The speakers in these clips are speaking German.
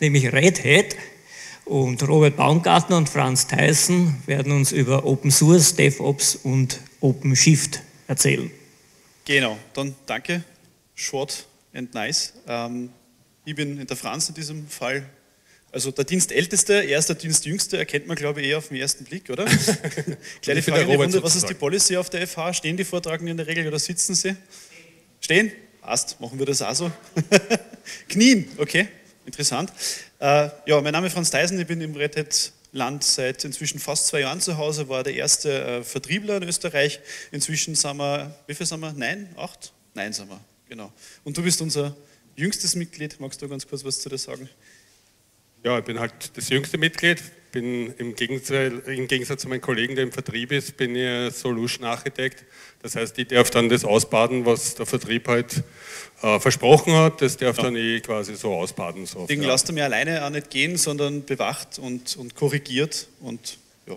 nämlich Red Hat. Und Robert Baumgartner und Franz Theissen werden uns über Open Source, DevOps und OpenShift erzählen. Genau, dann danke. Short and nice. Ähm, ich bin der Franz in diesem Fall. Also der Dienstälteste, er ist der Dienstjüngste, erkennt man glaube ich eher auf den ersten Blick, oder? Kleine Frage in Runde, was ist die Policy auf der FH? Stehen die Vortragenden in der Regel oder sitzen sie? Stehen? Passt, machen wir das auch so. Knien, okay, interessant. Äh, ja, mein Name ist Franz Theisen, ich bin im Red Hat Land seit inzwischen fast zwei Jahren zu Hause, war der erste äh, Vertriebler in Österreich. Inzwischen sind wir, wie viel sind wir? Nein? Acht? Nein, sind wir, genau. Und du bist unser jüngstes Mitglied. Magst du ganz kurz was zu dir sagen? Ja, ich bin halt das jüngste Mitglied. Bin im Gegensatz, im Gegensatz zu meinen Kollegen, der im Vertrieb ist, bin ich Solution Architect. Das heißt, ich darf dann das ausbaden, was der Vertrieb halt äh, versprochen hat, das darf ja. dann ich quasi so ausbaden. So Deswegen lasst ihr mir alleine auch nicht gehen, sondern bewacht und, und korrigiert und ja.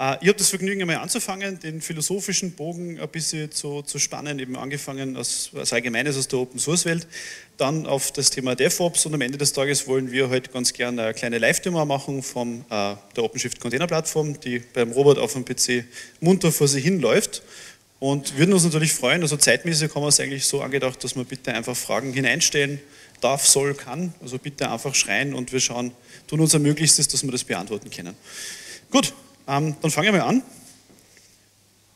Äh, ich habe das Vergnügen, einmal anzufangen, den philosophischen Bogen ein bisschen zu, zu spannen, eben angefangen als, als Allgemeines aus der Open-Source-Welt, dann auf das Thema DevOps und am Ende des Tages wollen wir heute ganz gerne eine kleine Live-Demo machen von äh, der OpenShift-Container-Plattform, die beim Robot auf dem PC munter vor sich hin läuft. Und würden uns natürlich freuen, also zeitmäßig haben wir es eigentlich so angedacht, dass man bitte einfach Fragen hineinstellen darf, soll, kann. Also bitte einfach schreien und wir schauen, tun unser Möglichstes, dass wir das beantworten können. Gut, ähm, dann fangen wir an.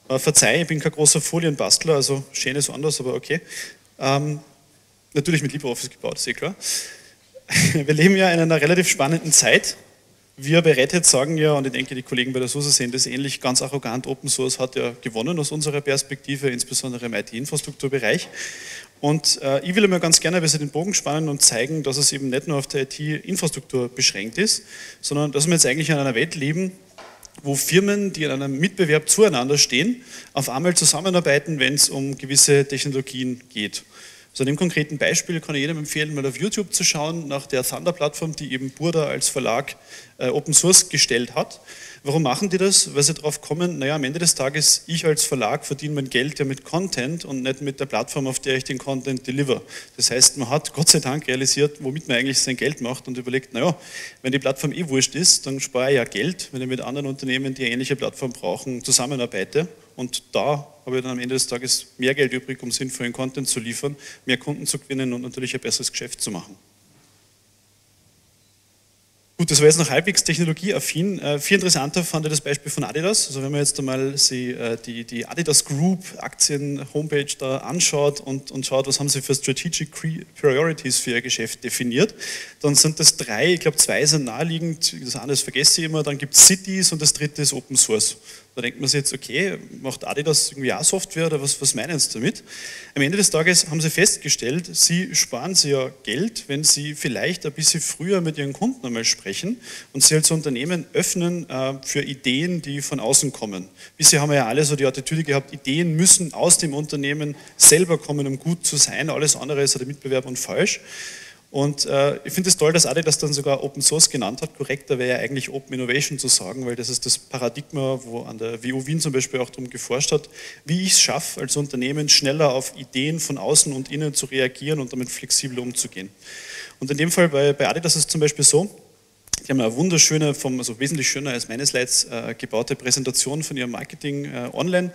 Äh, verzeih, ich bin kein großer Folienbastler, also schön ist anders, aber okay. Ähm, natürlich mit LibreOffice gebaut, ist eh klar. Wir leben ja in einer relativ spannenden Zeit. Wir bei Red Hat sagen ja, und ich denke, die Kollegen bei der SUSE sehen das ähnlich, ganz arrogant, Open Source hat ja gewonnen aus unserer Perspektive, insbesondere im IT-Infrastrukturbereich. Und äh, ich will immer ganz gerne ein bisschen den Bogen spannen und zeigen, dass es eben nicht nur auf der IT-Infrastruktur beschränkt ist, sondern dass wir jetzt eigentlich in einer Welt leben, wo Firmen, die in einem Mitbewerb zueinander stehen, auf einmal zusammenarbeiten, wenn es um gewisse Technologien geht. Also an dem konkreten Beispiel kann ich jedem empfehlen, mal auf YouTube zu schauen, nach der Thunder-Plattform, die eben Burda als Verlag äh, Open Source gestellt hat. Warum machen die das? Weil sie darauf kommen, naja, am Ende des Tages, ich als Verlag verdiene mein Geld ja mit Content und nicht mit der Plattform, auf der ich den Content deliver. Das heißt, man hat Gott sei Dank realisiert, womit man eigentlich sein Geld macht und überlegt, naja, wenn die Plattform eh wurscht ist, dann spare ich ja Geld, wenn ich mit anderen Unternehmen, die ähnliche Plattform brauchen, zusammenarbeite. Und da habe ich dann am Ende des Tages mehr Geld übrig, um sinnvollen Content zu liefern, mehr Kunden zu gewinnen und natürlich ein besseres Geschäft zu machen. Gut, das war jetzt noch halbwegs technologieaffin. Äh, viel interessanter fand ich das Beispiel von Adidas. Also wenn man jetzt einmal sie, äh, die, die Adidas Group Aktien Homepage da anschaut und, und schaut, was haben sie für Strategic Priorities für ihr Geschäft definiert, dann sind das drei, ich glaube zwei sind naheliegend, das andere vergesse ich immer, dann gibt es Cities und das dritte ist Open Source. Da denkt man sich jetzt, okay, macht Adidas irgendwie auch Software oder was, was meinen Sie damit? Am Ende des Tages haben sie festgestellt, sie sparen sich ja Geld, wenn sie vielleicht ein bisschen früher mit ihren Kunden einmal sprechen und sie als Unternehmen öffnen äh, für Ideen, die von außen kommen. Bisher haben wir ja alle so die Attitüde gehabt, Ideen müssen aus dem Unternehmen selber kommen, um gut zu sein. Alles andere ist der Mitbewerb und falsch. Und äh, ich finde es toll, dass Adi das dann sogar Open Source genannt hat. Korrekter wäre ja eigentlich Open Innovation zu sagen, weil das ist das Paradigma, wo an der WU Wien zum Beispiel auch darum geforscht hat, wie ich es schaffe, als Unternehmen schneller auf Ideen von außen und innen zu reagieren und damit flexibel umzugehen. Und in dem Fall bei, bei Adidas ist es zum Beispiel so, die haben eine wunderschöne, vom, also wesentlich schöner als meine Slides, äh, gebaute Präsentation von ihrem Marketing äh, online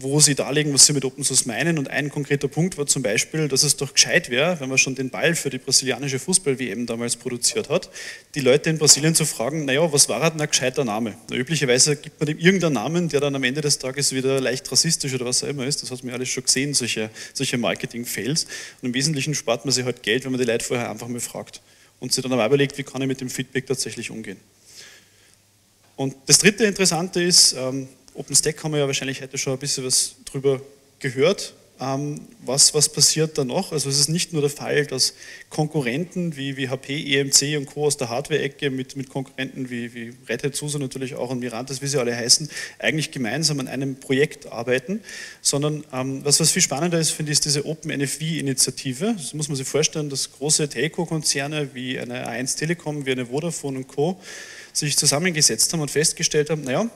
wo sie darlegen, was sie mit Open Source meinen. Und ein konkreter Punkt war zum Beispiel, dass es doch gescheit wäre, wenn man schon den Ball für die brasilianische Fußball-WM damals produziert hat, die Leute in Brasilien zu fragen, naja, was war denn ein gescheiter Name? Na, üblicherweise gibt man dem irgendeinen Namen, der dann am Ende des Tages wieder leicht rassistisch oder was auch immer ist. Das hat man alles schon gesehen, solche, solche Marketing-Fails. Und im Wesentlichen spart man sich halt Geld, wenn man die Leute vorher einfach mal fragt. Und sich dann aber überlegt, wie kann ich mit dem Feedback tatsächlich umgehen. Und das dritte Interessante ist, ähm, OpenStack haben wir ja wahrscheinlich heute schon ein bisschen was drüber gehört. Ähm, was, was passiert da noch? Also es ist nicht nur der Fall, dass Konkurrenten wie, wie HP, EMC und Co. aus der Hardware-Ecke mit, mit Konkurrenten wie, wie Red Hat, SUSE natürlich auch und Mirantis, wie sie alle heißen, eigentlich gemeinsam an einem Projekt arbeiten, sondern ähm, was, was viel spannender ist, finde ich, ist diese Open NFV-Initiative. Das muss man sich vorstellen, dass große Telco-Konzerne wie eine A1 Telekom, wie eine Vodafone und Co. sich zusammengesetzt haben und festgestellt haben, naja,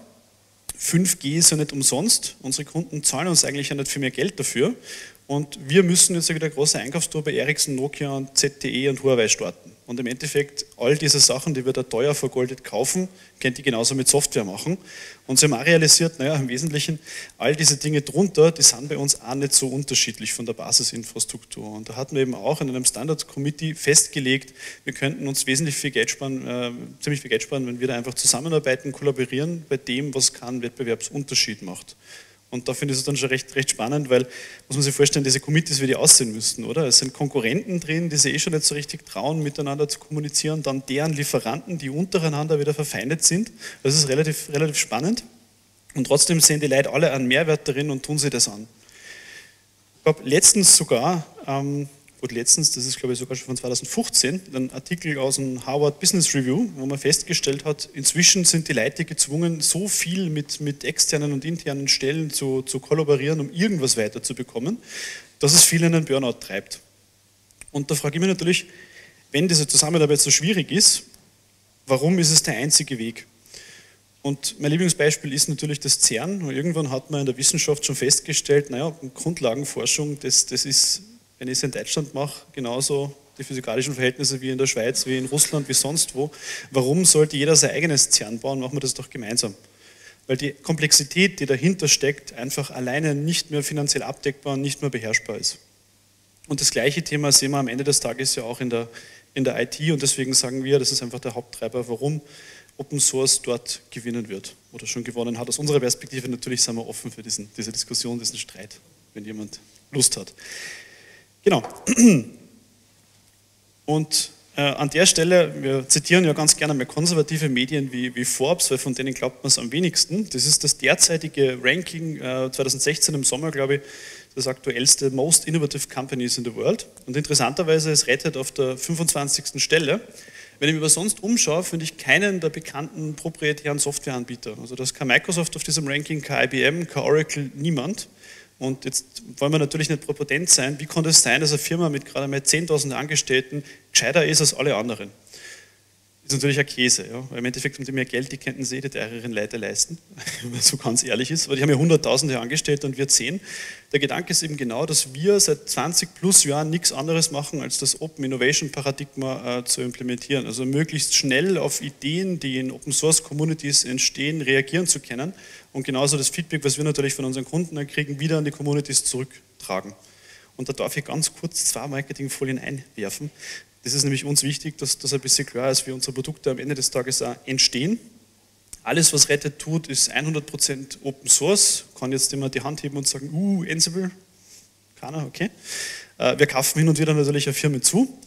5G ist ja nicht umsonst. Unsere Kunden zahlen uns eigentlich ja nicht viel mehr Geld dafür. Und wir müssen jetzt wieder große Einkaufstour bei Ericsson, Nokia und ZTE und Huawei starten. Und im Endeffekt, all diese Sachen, die wir da teuer vergoldet kaufen, könnt ihr genauso mit Software machen. Und sie haben auch realisiert, naja, im Wesentlichen, all diese Dinge drunter, die sind bei uns auch nicht so unterschiedlich von der Basisinfrastruktur. Und da hatten wir eben auch in einem Standards Committee festgelegt, wir könnten uns wesentlich viel Geld sparen, äh, ziemlich viel Geld sparen, wenn wir da einfach zusammenarbeiten, kollaborieren bei dem, was keinen Wettbewerbsunterschied macht. Und da finde ich es dann schon recht, recht spannend, weil, muss man sich vorstellen, diese Committees, wie die aussehen müssten, oder? Es sind Konkurrenten drin, die sich eh schon nicht so richtig trauen, miteinander zu kommunizieren, dann deren Lieferanten, die untereinander wieder verfeindet sind. Das ist relativ, relativ spannend. Und trotzdem sehen die Leute alle einen Mehrwert darin und tun sie das an. Ich habe letztens sogar ähm, gut, letztens, das ist glaube ich sogar schon von 2015, ein Artikel aus dem Harvard Business Review, wo man festgestellt hat, inzwischen sind die Leute gezwungen, so viel mit, mit externen und internen Stellen zu, zu kollaborieren, um irgendwas weiterzubekommen, dass es viele in einen Burnout treibt. Und da frage ich mich natürlich, wenn diese Zusammenarbeit so schwierig ist, warum ist es der einzige Weg? Und mein Lieblingsbeispiel ist natürlich das CERN. Irgendwann hat man in der Wissenschaft schon festgestellt, naja, Grundlagenforschung, das, das ist wenn ich es in Deutschland mache, genauso die physikalischen Verhältnisse wie in der Schweiz, wie in Russland, wie sonst wo. Warum sollte jeder sein eigenes CERN bauen? Machen wir das doch gemeinsam. Weil die Komplexität, die dahinter steckt, einfach alleine nicht mehr finanziell abdeckbar und nicht mehr beherrschbar ist. Und das gleiche Thema sehen wir am Ende des Tages ja auch in der, in der IT und deswegen sagen wir, das ist einfach der Haupttreiber, warum Open Source dort gewinnen wird oder schon gewonnen hat. Aus unserer Perspektive natürlich sind wir offen für diesen, diese Diskussion, diesen Streit, wenn jemand Lust hat. Genau. Und äh, an der Stelle, wir zitieren ja ganz gerne mal konservative Medien wie, wie Forbes, weil von denen glaubt man es am wenigsten. Das ist das derzeitige Ranking äh, 2016 im Sommer, glaube ich, das aktuellste Most Innovative Companies in the World. Und interessanterweise ist Red Hat auf der 25. Stelle. Wenn ich mich aber sonst umschaue, finde ich keinen der bekannten proprietären Softwareanbieter. Also das kein Microsoft auf diesem Ranking, kein IBM, kein Oracle, niemand. Und jetzt wollen wir natürlich nicht propotent sein. Wie kann es das sein, dass eine Firma mit gerade mal 10.000 Angestellten gescheiter ist als alle anderen? Ist natürlich ein Käse. Ja. Weil Im Endeffekt haben die mehr Geld, die könnten sie die teureren Leute leisten, wenn man so ganz ehrlich ist. Aber die haben ja Hunderttausende Angestellte und wir zehn. Der Gedanke ist eben genau, dass wir seit 20 plus Jahren nichts anderes machen, als das Open Innovation Paradigma äh, zu implementieren. Also möglichst schnell auf Ideen, die in Open Source Communities entstehen, reagieren zu können und genauso das Feedback, was wir natürlich von unseren Kunden kriegen, wieder an die Communities zurücktragen. Und da darf ich ganz kurz zwei Marketingfolien einwerfen. Das ist nämlich uns wichtig, dass das ein bisschen klar ist, wie unsere Produkte am Ende des Tages auch entstehen. Alles, was Rettet tut, ist 100% Open Source. Kann jetzt immer die Hand heben und sagen, uh, Ansible? Keiner, okay. Äh, wir kaufen hin und wieder natürlich eine Firma zu.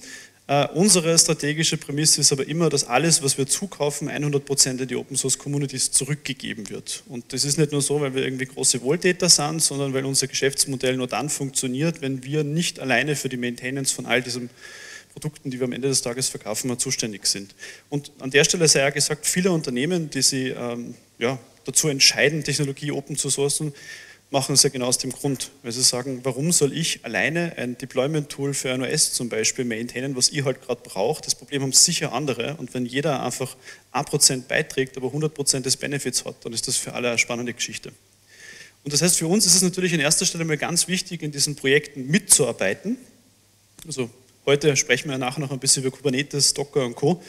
Uh, unsere strategische Prämisse ist aber immer, dass alles, was wir zukaufen, 100% in die Open Source Communities zurückgegeben wird. Und das ist nicht nur so, weil wir irgendwie große Wohltäter sind, sondern weil unser Geschäftsmodell nur dann funktioniert, wenn wir nicht alleine für die Maintenance von all diesem Produkten, die wir am Ende des Tages verkaufen, zuständig sind. Und an der Stelle sei ja gesagt, viele Unternehmen, die sich ähm, ja, dazu entscheiden, Technologie open zu sourcen, machen es ja genau aus dem Grund, weil sie sagen, warum soll ich alleine ein Deployment-Tool für ein OS zum Beispiel maintainen, was ich halt gerade brauche. Das Problem haben sicher andere und wenn jeder einfach 1% beiträgt, aber 100% des Benefits hat, dann ist das für alle eine spannende Geschichte. Und das heißt, für uns ist es natürlich in erster Stelle mal ganz wichtig, in diesen Projekten mitzuarbeiten. Also Heute sprechen wir nachher noch ein bisschen über Kubernetes, Docker und Co.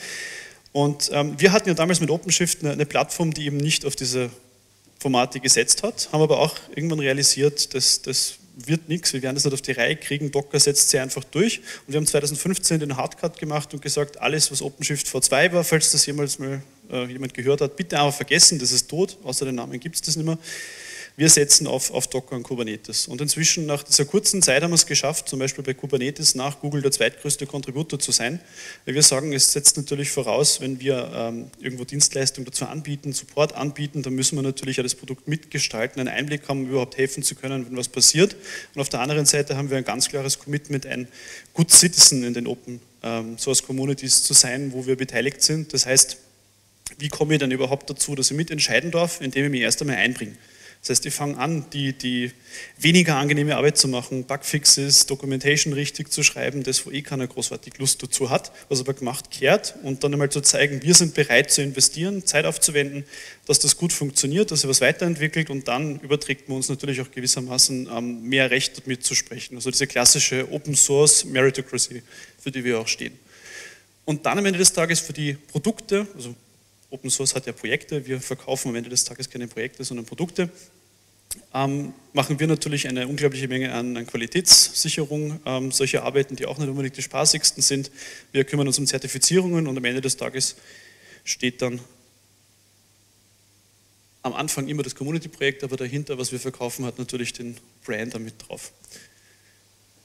Und ähm, wir hatten ja damals mit OpenShift eine, eine, Plattform, die eben nicht auf diese Formate gesetzt hat, haben aber auch irgendwann realisiert, dass das wird nichts, wir werden das nicht auf die Reihe kriegen, Docker setzt sie einfach durch. Und wir haben 2015 den Hardcut gemacht und gesagt, alles, was OpenShift V2 war, falls das jemals mal äh, jemand gehört hat, bitte einfach vergessen, das ist tot, außer den Namen gibt es das nicht mehr. Wir setzen auf, auf Docker und Kubernetes. Und inzwischen, nach dieser kurzen Zeit, haben wir es geschafft, zum Beispiel bei Kubernetes nach Google der zweitgrößte Contributor zu sein. Weil wir sagen, es setzt natürlich voraus, wenn wir ähm, irgendwo Dienstleistungen dazu anbieten, Support anbieten, dann müssen wir natürlich auch das Produkt mitgestalten, einen Einblick haben, um überhaupt helfen zu können, wenn was passiert. Und auf der anderen Seite haben wir ein ganz klares Commitment, ein Good Citizen in den Open ähm, Source Communities zu sein, wo wir beteiligt sind. Das heißt, wie komme ich dann überhaupt dazu, dass ich mitentscheiden darf, indem ich mich erst einmal einbringe. Das heißt, ich fange an, die, die weniger angenehme Arbeit zu machen, Bugfixes, Documentation richtig zu schreiben, das, wo eh keiner großartig Lust dazu hat, was aber gemacht kehrt und dann einmal zu zeigen, wir sind bereit zu investieren, Zeit aufzuwenden, dass das gut funktioniert, dass sich was weiterentwickelt und dann überträgt man uns natürlich auch gewissermaßen ähm, mehr Recht mitzusprechen. Also diese klassische Open Source Meritocracy, für die wir auch stehen. Und dann am Ende des Tages für die Produkte, also Open Source hat ja Projekte, wir verkaufen am Ende des Tages keine Projekte, sondern Produkte, ähm, machen wir natürlich eine unglaubliche Menge an, an Qualitätssicherung, ähm, solche Arbeiten, die auch nicht unbedingt die spaßigsten sind. Wir kümmern uns um Zertifizierungen und am Ende des Tages steht dann am Anfang immer das Community-Projekt, aber dahinter, was wir verkaufen, hat natürlich den Brand damit drauf.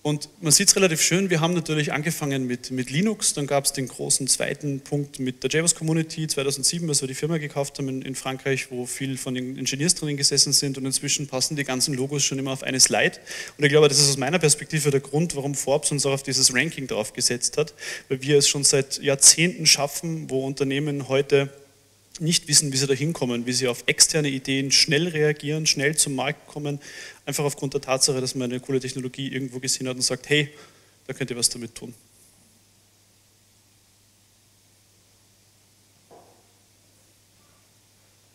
Und man sieht es relativ schön, wir haben natürlich angefangen mit, mit Linux, dann gab es den großen zweiten Punkt mit der JAWS Community 2007, als wir die Firma gekauft haben in, in, Frankreich, wo viel von den Engineers drinnen gesessen sind und inzwischen passen die ganzen Logos schon immer auf eine Slide. Und ich glaube, das ist aus meiner Perspektive der Grund, warum Forbes uns auch auf dieses Ranking drauf gesetzt hat, weil wir es schon seit Jahrzehnten schaffen, wo Unternehmen heute nicht wissen, wie sie da hinkommen, wie sie auf externe Ideen schnell reagieren, schnell zum Markt kommen, einfach aufgrund der Tatsache, dass man eine coole Technologie irgendwo gesehen hat und sagt, hey, da könnt ihr was damit tun.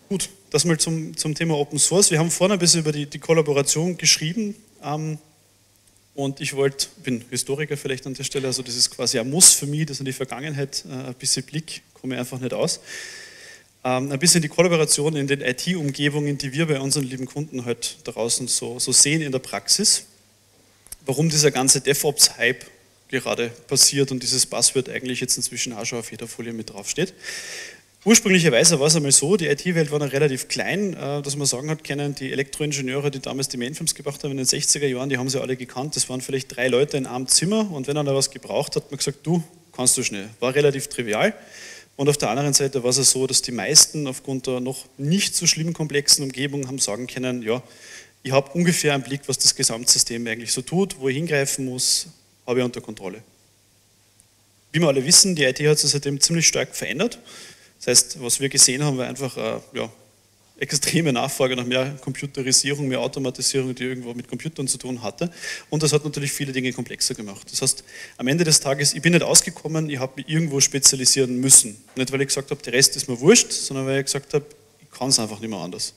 Gut, das mal zum, zum Thema Open Source. Wir haben vorne ein bisschen über die, die Kollaboration geschrieben ähm, und ich wollte, bin Historiker vielleicht an der Stelle, also das ist quasi ein Muss für mich, dass in die Vergangenheit äh, ein bisschen Blick, komme einfach nicht aus. Ähm, ein bisschen die Kollaboration in den IT-Umgebungen, die wir bei unseren lieben Kunden halt draußen so, so sehen in der Praxis. Warum dieser ganze DevOps-Hype gerade passiert und dieses Buzzword eigentlich jetzt inzwischen auch schon auf jeder Folie mit draufsteht. Ursprünglicherweise war es einmal so, die IT-Welt war noch relativ klein, äh, dass man sagen hat können, die Elektroingenieure, die damals die Mainframes gebracht haben in den 60er Jahren, die haben sie alle gekannt. Das waren vielleicht drei Leute in einem Zimmer und wenn einer was gebraucht hat, hat man gesagt, du kannst du schnell. War relativ trivial. Und auf der anderen Seite war es so, dass die meisten aufgrund der noch nicht so schlimm komplexen Umgebung haben sagen können, ja, ich habe ungefähr einen Blick, was das Gesamtsystem eigentlich so tut, wo ich hingreifen muss, habe ich unter Kontrolle. Wie wir alle wissen, die IT hat sich seitdem ziemlich stark verändert. Das heißt, was wir gesehen haben, war einfach äh, ja, extreme Nachfrage nach mehr Computerisierung, mehr Automatisierung, die irgendwo mit Computern zu tun hatte. Und das hat natürlich viele Dinge komplexer gemacht. Das heißt, am Ende des Tages, ich bin nicht ausgekommen, ich habe mich irgendwo spezialisieren müssen. Nicht, weil ich gesagt habe, der Rest ist mir wurscht, sondern weil ich gesagt habe, ich kann es einfach nicht mehr anders.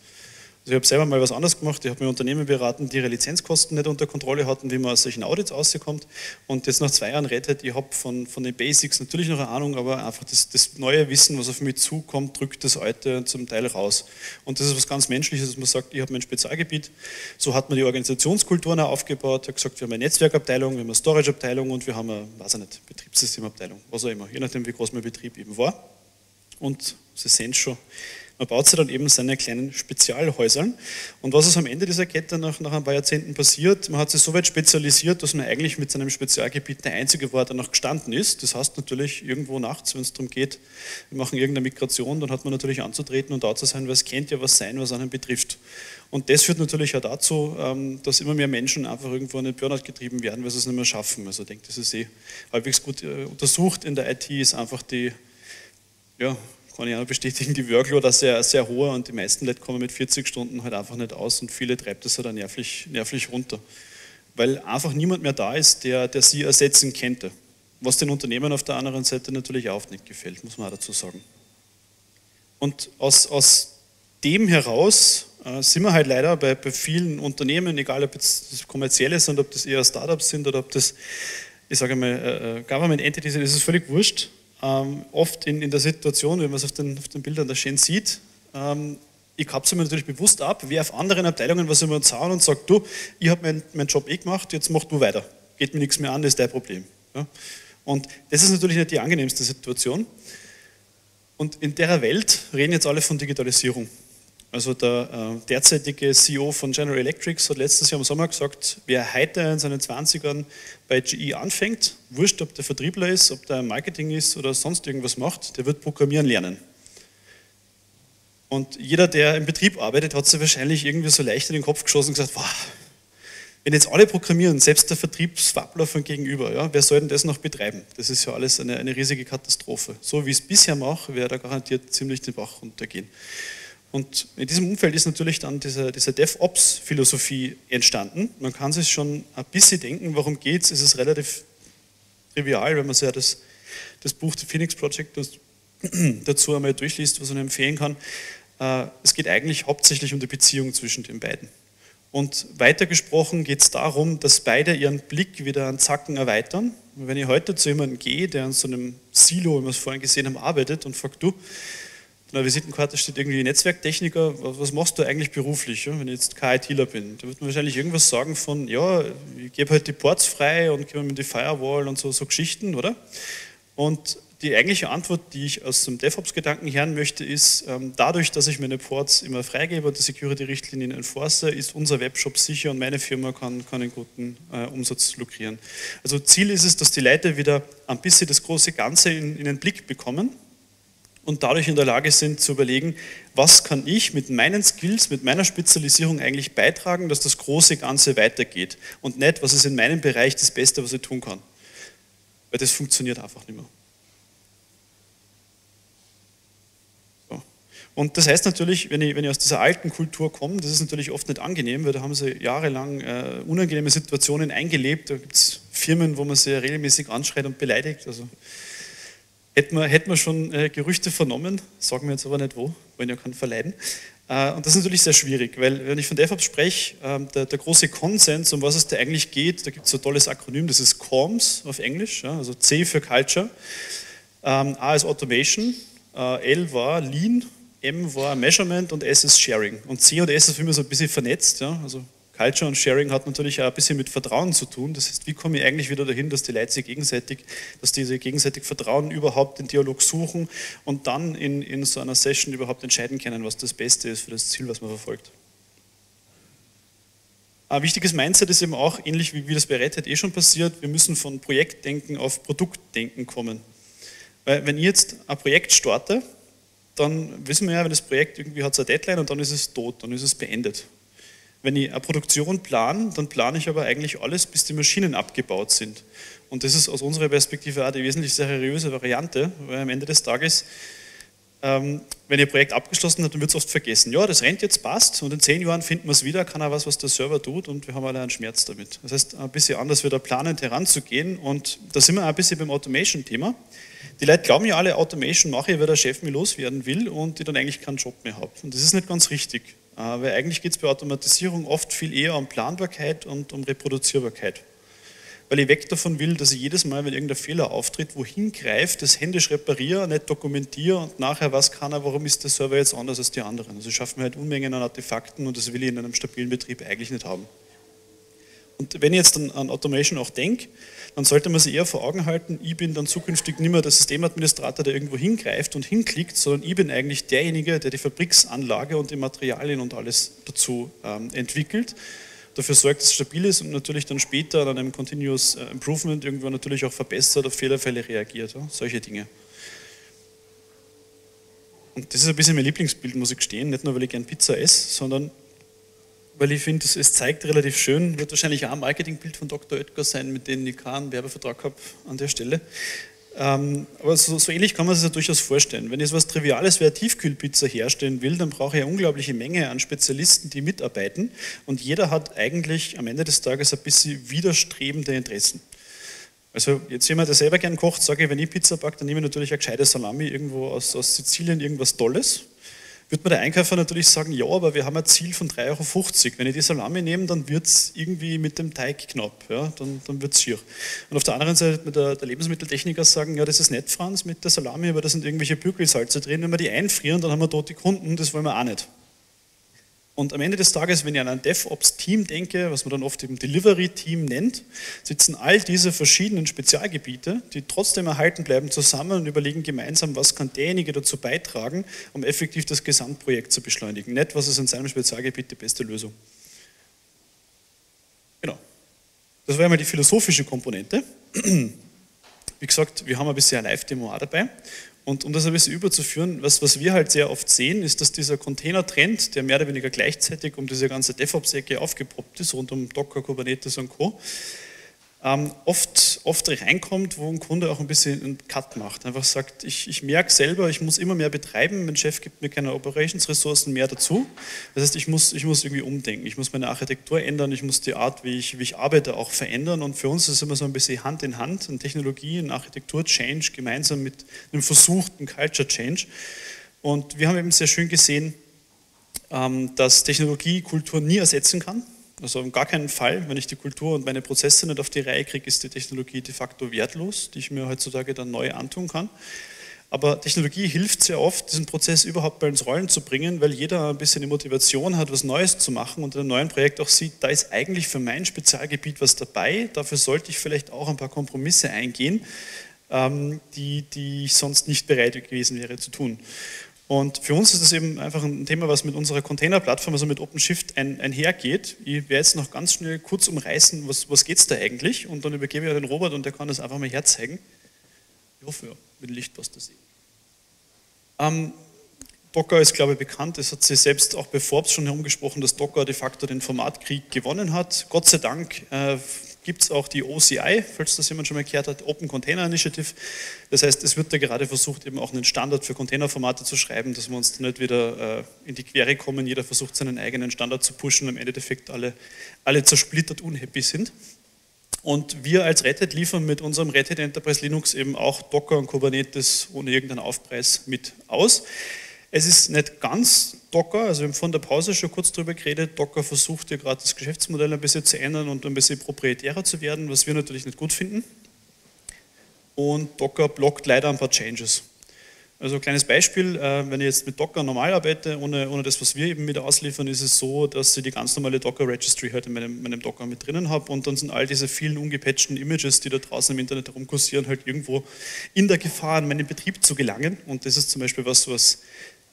Also ich habe selber mal was anderes gemacht. Ich habe mir Unternehmen beraten, die ihre Lizenzkosten nicht unter Kontrolle hatten, wie man aus solchen Audits rauskommt. Und jetzt nach zwei Jahren rettet, ich habe von, von den Basics natürlich noch eine Ahnung, aber einfach das, das neue Wissen, was auf mich zukommt, drückt das alte zum Teil raus. Und das ist was ganz Menschliches, dass man sagt, ich habe mein Spezialgebiet. So hat man die Organisationskulturen auch aufgebaut. Er hat gesagt, wir haben eine Netzwerkabteilung, wir haben eine Storage-Abteilung und wir haben eine, weiß ich nicht, Betriebssystemabteilung, was auch immer, je nachdem, wie groß mein Betrieb eben war. Und Sie sehen schon, man baut sich dann eben seine kleinen Spezialhäusern. Und was ist am Ende dieser Kette nach, nach ein paar Jahrzehnten passiert? Man hat sich so weit spezialisiert, dass man eigentlich mit seinem Spezialgebiet der Einzige war, der noch gestanden ist. Das heißt natürlich, irgendwo nachts, wenn es darum geht, wir machen irgendeine Migration, dann hat man natürlich anzutreten und da zu sein, weil es kennt ja was sein, was einen betrifft. Und das führt natürlich auch dazu, ähm, dass immer mehr Menschen einfach irgendwo in den Burnout getrieben werden, weil sie es nicht mehr schaffen. Also ich denke, das ist eh halbwegs gut äh, untersucht in der IT, ist einfach die ja, kann ich auch bestätigen, die Workload ist sehr, sehr hohe und die meisten Leute kommen mit 40 Stunden halt einfach nicht aus und viele treibt das halt nervlich, nervlich runter. Weil einfach niemand mehr da ist, der, der sie ersetzen könnte. Was den Unternehmen auf der anderen Seite natürlich auch nicht gefällt, muss man auch dazu sagen. Und aus, aus dem heraus äh, sind wir halt leider bei, bei vielen Unternehmen, egal ob das kommerzielle sind, ob das eher Startups sind oder ob das, ich sage mal, äh, äh Government Entities sind, ist es völlig wurscht ähm, oft in, in, der Situation, wenn man es auf den, auf den Bildern da schön sieht, ähm, ich kapsel mir natürlich bewusst ab, wer auf anderen Abteilungen was immer zahlen und sagt, du, ich habe meinen mein Job eh gemacht, jetzt mach du weiter. Geht mir nichts mehr an, das ist dein Problem. Ja? Und das ist natürlich nicht die angenehmste Situation. Und in der Welt reden jetzt alle von Digitalisierung. Also der äh, derzeitige CEO von General Electric hat letztes Jahr im Sommer gesagt, wer heute in seinen 20ern bei GE anfängt, wurscht, ob der Vertriebler ist, ob der Marketing ist oder sonst irgendwas macht, der wird Programmieren lernen. Und jeder, der im Betrieb arbeitet, hat sich wahrscheinlich irgendwie so leicht in den Kopf geschossen und gesagt, wow, wenn jetzt alle programmieren, selbst der Vertriebswappler von gegenüber, ja, wer soll denn das noch betreiben? Das ist ja alles eine, eine riesige Katastrophe. So wie ich es bisher mache, wäre da garantiert ziemlich den Bach runtergehen. Und in diesem Umfeld ist natürlich dann diese, diese DevOps-Philosophie entstanden. Man kann sich schon ein bisschen denken, warum geht es. Es ist relativ trivial, wenn man sich ja das, das Buch The Phoenix Project dazu einmal durchliest, was man empfehlen kann. Äh, es geht eigentlich hauptsächlich um die Beziehung zwischen den beiden. Und weiter gesprochen geht es darum, dass beide ihren Blick wieder an Zacken erweitern, Wenn ich heute zu jemandem gehe, der an so einem Silo, wie wir es vorhin gesehen haben, arbeitet und fragt, du, in der Visitenkarte steht irgendwie Netzwerktechniker, was machst du eigentlich beruflich, wenn ich jetzt kein ITler bin? Da wird man wahrscheinlich irgendwas sagen von, ja, ich gebe halt die Ports frei und kümmere mich um die Firewall und so, so Geschichten, oder? Und die eigentliche Antwort, die ich aus dem DevOps-Gedanken hören möchte, ist, ähm, dadurch, dass ich meine Ports immer freigebe und die Security-Richtlinien enforce, ist unser Webshop sicher und meine Firma kann, kann einen guten äh, Umsatz lukrieren. Also Ziel ist es, dass die Leute wieder ein bisschen das große Ganze in, in den Blick bekommen und dadurch in der Lage sind zu überlegen, was kann ich mit meinen Skills, mit meiner Spezialisierung eigentlich beitragen, dass das große Ganze weitergeht und nicht, was ist in meinem Bereich das Beste, was ich tun kann. Weil das funktioniert einfach nicht mehr. Und das heißt natürlich, wenn ich, wenn ich aus dieser alten Kultur komme, das ist natürlich oft nicht angenehm, weil da haben sie jahrelang äh, unangenehme Situationen eingelebt. Da gibt es Firmen, wo man sie regelmäßig anschreit und beleidigt. Also Hätten wir, hätten wir schon äh, Gerüchte vernommen, sagen wir jetzt aber nicht wo, wollen ja keinen verleiden. Äh, und das ist natürlich sehr schwierig, weil wenn ich von DevOps spreche, äh, der, der, große Konsens, um was es da eigentlich geht, da gibt es so ein tolles Akronym, das ist CORMS auf Englisch, ja, also C für Culture, ähm, A ist Automation, äh, L war Lean, M war Measurement und S ist Sharing. Und C und S ist immer so ein bisschen vernetzt, ja, also Culture und Sharing hat natürlich auch ein bisschen mit Vertrauen zu tun. Das heißt, wie komme ich eigentlich wieder dahin, dass die Leute sich gegenseitig, dass diese gegenseitig Vertrauen überhaupt den Dialog suchen und dann in, in so einer Session überhaupt entscheiden können, was das Beste ist für das Ziel, was man verfolgt. Ein wichtiges Mindset ist eben auch, ähnlich wie, wie das bei Red Hat eh schon passiert, wir müssen von Projektdenken auf Produktdenken kommen. Weil wenn ich jetzt ein Projekt starte, dann wissen wir ja, wenn das Projekt irgendwie hat so eine Deadline und dann ist es tot, dann ist es beendet. Wenn ich eine Produktion plane, dann plane ich aber eigentlich alles, bis die Maschinen abgebaut sind. Und das ist aus unserer Perspektive auch die wesentlich seriöse Variante, weil am Ende des Tages, ähm, wenn ihr Projekt abgeschlossen habt, dann wird es oft vergessen. Ja, das rennt jetzt, passt, und in zehn Jahren finden wir es wieder, kann auch was, was der Server tut, und wir haben alle einen Schmerz damit. Das heißt, ein bisschen anders wieder planend heranzugehen, und da sind wir auch ein bisschen beim Automation-Thema. Die Leute glauben ja alle, Automation mache ich, weil der Chef mir loswerden will und ich dann eigentlich keinen Job mehr habe. Und das ist nicht ganz richtig. Weil eigentlich geht es bei Automatisierung oft viel eher um Planbarkeit und um Reproduzierbarkeit. Weil ich weg davon will, dass ich jedes Mal, wenn irgendein Fehler auftritt, wohin greife, das händisch repariere, nicht dokumentiere und nachher was kann er, warum ist der Server jetzt anders als die anderen. Also ich schaffe mir halt Unmengen an Artefakten und das will ich in einem stabilen Betrieb eigentlich nicht haben. Und wenn ich jetzt dann an Automation auch denke, dann sollte man sich eher vor Augen halten, ich bin dann zukünftig nicht mehr der Systemadministrator, der irgendwo hingreift und hinklickt, sondern ich bin eigentlich derjenige, der die Fabriksanlage und die Materialien und alles dazu ähm, entwickelt, dafür sorgt, dass es stabil ist und natürlich dann später an einem Continuous äh, Improvement irgendwann natürlich auch verbessert, auf Fehlerfälle reagiert, ja? solche Dinge. Und das ist ein bisschen mein Lieblingsbild, muss ich gestehen, nicht nur, weil ich gern Pizza esse, sondern weil ich finde, es zeigt relativ schön, wird wahrscheinlich auch ein Marketingbild von Dr. Oetker sein, mit dem ich keinen Werbevertrag habe an der Stelle. Ähm, aber so, so, ähnlich kann man sich ja durchaus vorstellen. Wenn ich so etwas Triviales wie eine Tiefkühlpizza herstellen will, dann brauche ich eine unglaubliche Menge an Spezialisten, die mitarbeiten. Und jeder hat eigentlich am Ende des Tages ein bisschen widerstrebende Interessen. Also jetzt jemand, der selber gern kocht, sage ich, wenn ich Pizza backe, dann nehme ich natürlich eine gescheite Salami irgendwo aus, aus Sizilien, irgendwas Tolles wird mir der Einkäufer natürlich sagen, ja, aber wir haben ein Ziel von 3,50 Euro. Wenn ich die Salami nehme, dann wird es irgendwie mit dem Teig knapp, ja, dann, dann wird es schier. Und auf der anderen Seite wird der, der Lebensmitteltechniker sagen, ja, das ist nett, Franz, mit der Salami, aber da sind irgendwelche Bügelsalze drin. Wenn wir die einfrieren, dann haben wir tote Kunden, das wollen wir auch nicht. Und am Ende des Tages, wenn ich an ein DevOps-Team denke, was man dann oft eben Delivery-Team nennt, sitzen all diese verschiedenen Spezialgebiete, die trotzdem erhalten bleiben, zusammen und überlegen gemeinsam, was kann derjenige dazu beitragen, um effektiv das Gesamtprojekt zu beschleunigen. Nicht, was ist in seinem Spezialgebiet die beste Lösung. Genau. Das war einmal die philosophische Komponente. Wie gesagt, wir haben ein bisschen eine Live-Demo dabei. Und um das ein bisschen überzuführen, was, was wir halt sehr oft sehen, ist, dass dieser Container-Trend, der mehr oder weniger gleichzeitig um diese ganze DevOps-Ecke aufgepoppt ist, rund um Docker, Kubernetes und Co., ähm, oft, oft reinkommt, wo ein Kunde auch ein bisschen einen Cut macht. Einfach sagt, ich, ich merke selber, ich muss immer mehr betreiben, mein Chef gibt mir keine Operations-Ressourcen mehr dazu. Das heißt, ich muss, ich muss irgendwie umdenken, ich muss meine Architektur ändern, ich muss die Art, wie ich, wie ich arbeite, auch verändern. Und für uns ist es immer so ein bisschen Hand in Hand, eine Technologie, ein Architektur-Change gemeinsam mit einem versuchten Culture-Change. Und wir haben eben sehr schön gesehen, ähm, dass Technologie Kultur nie ersetzen kann Also auf gar keinen Fall, wenn ich die Kultur und meine Prozesse nicht auf die Reihe kriege, ist die Technologie de facto wertlos, die ich mir heutzutage dann neu antun kann. Aber Technologie hilft sehr oft, diesen Prozess überhaupt mal ins Rollen zu bringen, weil jeder ein bisschen die Motivation hat, was Neues zu machen und in einem neuen Projekt auch sieht, da ist eigentlich für mein Spezialgebiet was dabei, dafür sollte ich vielleicht auch ein paar Kompromisse eingehen, ähm, die, die ich sonst nicht bereit gewesen wäre zu tun. Und für uns ist das eben einfach ein Thema, was mit unserer Container-Plattform, also mit OpenShift, ein, einhergeht. Ich werde jetzt noch ganz schnell kurz umreißen, was, was geht es da eigentlich? Und dann übergebe ich an den Robert und der kann das einfach mal herzeigen. Ich hoffe, ja, mit Licht passt das. Ähm, Docker ist, glaube ich, bekannt. Es hat sich selbst auch bei Forbes schon herumgesprochen, dass Docker de facto den Formatkrieg gewonnen hat. Gott sei Dank äh, gibt es auch die OCI, falls das jemand schon mal gehört hat, Open Container Initiative. Das heißt, es wird da gerade versucht, eben auch einen Standard für Containerformate zu schreiben, dass wir uns da nicht wieder äh, in die Quere kommen. Jeder versucht seinen eigenen Standard zu pushen und im Endeffekt alle, alle zersplittert unhappy sind. Und wir als Red Hat liefern mit unserem Red Hat Enterprise Linux eben auch Docker und Kubernetes ohne irgendeinen Aufpreis mit aus. Es ist nicht ganz Docker, also wir haben von der Pause schon kurz darüber geredet, Docker versucht ja gerade das Geschäftsmodell ein bisschen zu ändern und ein bisschen proprietärer zu werden, was wir natürlich nicht gut finden. Und Docker blockt leider ein paar Changes. Also ein kleines Beispiel, äh, wenn ich jetzt mit Docker normal arbeite, ohne, ohne das, was wir eben mit ausliefern, ist es so, dass ich die ganz normale Docker-Registry halt in meinem, meinem, Docker mit drinnen habe und dann sind all diese vielen ungepatchten Images, die da draußen im Internet herumkursieren, halt irgendwo in der Gefahr, an meinen Betrieb zu gelangen. Und das ist zum Beispiel was, was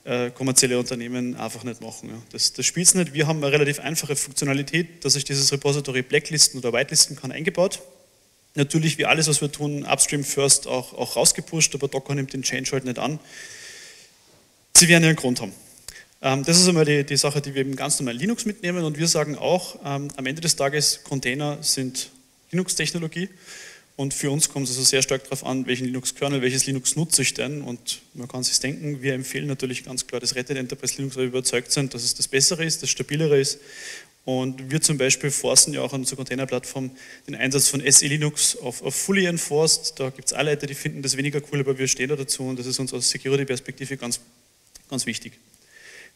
äh, kommerzielle Unternehmen einfach nicht machen. Das, das spielt es nicht. Wir haben eine relativ einfache Funktionalität, dass ich dieses Repository blacklisten oder whitelisten kann, eingebaut. Natürlich, wie alles, was wir tun, upstream first auch, auch rausgepusht, aber Docker nimmt den Change halt nicht an. Sie werden einen Grund haben. Ähm, das ist einmal die, die, Sache, die wir eben ganz normal Linux mitnehmen und wir sagen auch, ähm, am Ende des Tages, Container sind Linux-Technologie und für uns kommt es also sehr stark darauf an, welchen Linux-Kernel, welches Linux nutze ich denn. Und man kann sich denken, wir empfehlen natürlich ganz klar das Red Enterprise Linux, weil wir überzeugt sind, dass es das Bessere ist, das Stabilere ist. Und wir zum Beispiel forcen ja auch an unserer Containerplattform den Einsatz von SE Linux auf, auf Fully Enforced. Da gibt es alle Leute, die finden das weniger cool, aber wir stehen da dazu und das ist uns aus Security-Perspektive ganz, ganz wichtig.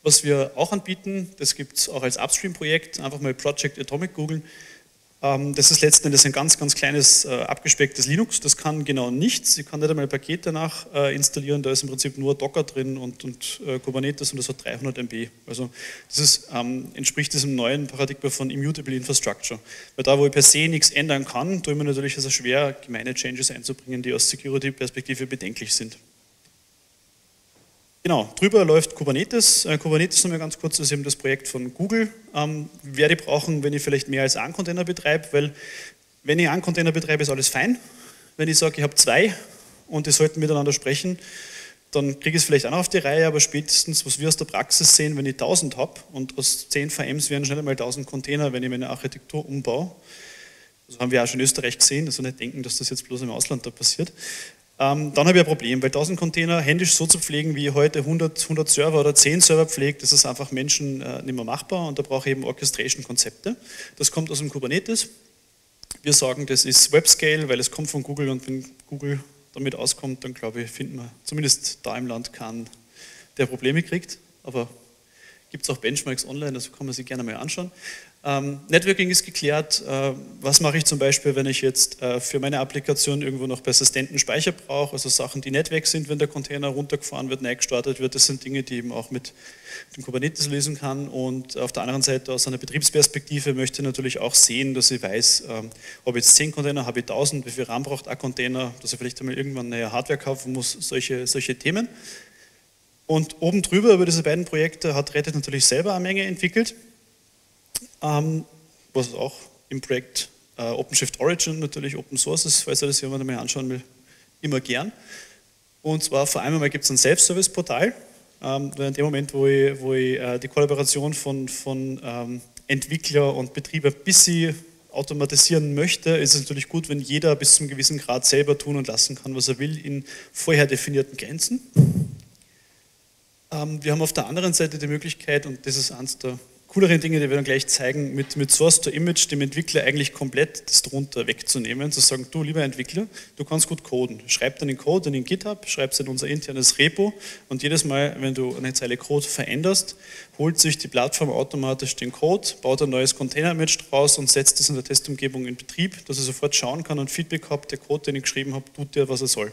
Was wir auch anbieten, das gibt es auch als Upstream-Projekt, einfach mal Project Atomic googeln. Ähm, das ist letzten Endes ein ganz, ganz kleines, äh, abgespecktes Linux. Das kann genau nichts. Ich kann nicht einmal Pakete danach äh, installieren. Da ist im Prinzip nur Docker drin und, und äh, Kubernetes und das hat 300 MB. Also das ist, ähm, entspricht diesem neuen Paradigma von Immutable Infrastructure. Weil da, wo ich per se nichts ändern kann, ich mir natürlich also schwer, gemeine Changes einzubringen, die aus Security-Perspektive bedenklich sind. Genau, drüber läuft Kubernetes. Äh, Kubernetes, nur ganz kurz, ist eben das Projekt von Google. Ähm, werde ich brauchen, wenn ich vielleicht mehr als einen Container betreibe, weil wenn ich einen Container betreibe, ist alles fein. Wenn ich sage, ich habe zwei und die sollten miteinander sprechen, dann kriege ich es vielleicht auch noch auf die Reihe, aber spätestens, was wir aus der Praxis sehen, wenn ich 1000 habe und aus 10 VMs werden schnell einmal 1000 Container, wenn ich meine Architektur umbaue. Das haben wir auch schon in Österreich gesehen, also nicht denken, dass das jetzt bloß im Ausland da passiert. Ähm, dann habe ich ein Problem, weil 1000 Container händisch so zu pflegen, wie heute 100, 100 Server oder 10 Server pflegt, das ist einfach Menschen äh, nicht mehr machbar und da brauche ich eben Orchestration-Konzepte. Das kommt aus dem Kubernetes. Wir sagen, das ist Webscale, weil es kommt von Google und wenn Google damit auskommt, dann glaube ich, finden wir zumindest da im Land keinen, der Probleme kriegt. Aber gibt es auch Benchmarks online, also kann man sich gerne mal anschauen. Ähm, Networking ist geklärt. Äh, was mache ich zum Beispiel, wenn ich jetzt äh, für meine Applikation irgendwo noch persistenten Speicher brauche, also Sachen, die nicht weg sind, wenn der Container runtergefahren wird, neu gestartet wird. Das sind Dinge, die eben auch mit dem Kubernetes lösen kann. Und auf der anderen Seite, aus einer Betriebsperspektive, möchte ich natürlich auch sehen, dass ich weiß, ähm, ich jetzt 10 Container, habe ich 1000, wie viel RAM braucht ein Container, dass ich vielleicht einmal irgendwann neue Hardware kaufen muss, solche, solche Themen. Und oben drüber über diese beiden Projekte hat Reddit natürlich selber eine Menge entwickelt ähm, was auch im Projekt äh, OpenShift Origin natürlich Open Source ist, falls ihr das jemand einmal anschauen will, immer gern. Und zwar vor allem einmal gibt es ein Self-Service-Portal, ähm, in dem Moment, wo ich, wo ich äh, die Kollaboration von, von ähm, Entwickler und Betrieb ein bisschen automatisieren möchte, ist es natürlich gut, wenn jeder bis zum gewissen Grad selber tun und lassen kann, was er will, in vorher definierten Grenzen. Ähm, wir haben auf der anderen Seite die Möglichkeit, und das ist eines der cooleren Dinge, die wir dann gleich zeigen, mit, mit Source to Image dem Entwickler eigentlich komplett das drunter wegzunehmen, zu sagen, du lieber Entwickler, du kannst gut coden. Schreib dann den Code in den GitHub, schreib es in unser internes Repo und jedes Mal, wenn du eine Zeile Code veränderst, holt sich die Plattform automatisch den Code, baut ein neues Container-Image draus und setzt es in der Testumgebung in Betrieb, dass er sofort schauen kann und Feedback hat, der Code, den ich geschrieben habe, tut der, was er soll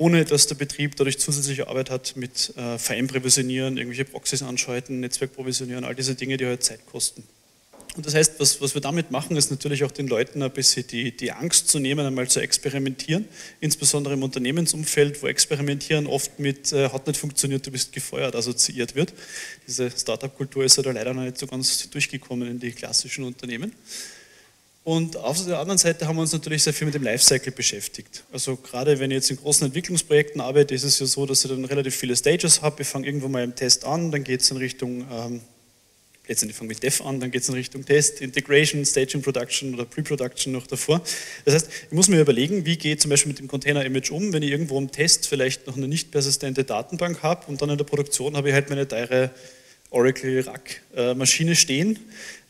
ohne dass der Betrieb dadurch zusätzliche Arbeit hat mit äh, VM-Provisionieren, irgendwelche Proxys anschalten, Netzwerk provisionieren, all diese Dinge, die halt Zeit kosten. Und das heißt, was, was wir damit machen, ist natürlich auch den Leuten ein bisschen die, die Angst zu nehmen, einmal zu experimentieren, insbesondere im Unternehmensumfeld, wo Experimentieren oft mit äh, hat nicht funktioniert, du bist gefeuert assoziiert wird. Diese Startup-Kultur ist ja da leider noch nicht so ganz durchgekommen in die klassischen Unternehmen. Und auf der anderen Seite haben wir uns natürlich sehr viel mit dem Lifecycle beschäftigt. Also gerade wenn ich jetzt in großen Entwicklungsprojekten arbeite, ist es ja so, dass ich dann relativ viele Stages habe. Ich fange irgendwo mal im Test an, dann geht es in Richtung, ähm, letztendlich fange mit Dev an, dann geht es in Richtung Test, Integration, Staging Production oder Pre-Production noch davor. Das heißt, ich muss mir überlegen, wie gehe ich zum Beispiel mit dem Container-Image um, wenn ich irgendwo im Test vielleicht noch eine nicht persistente Datenbank habe und dann in der Produktion habe ich halt meine teure Oracle Rack-Maschine stehen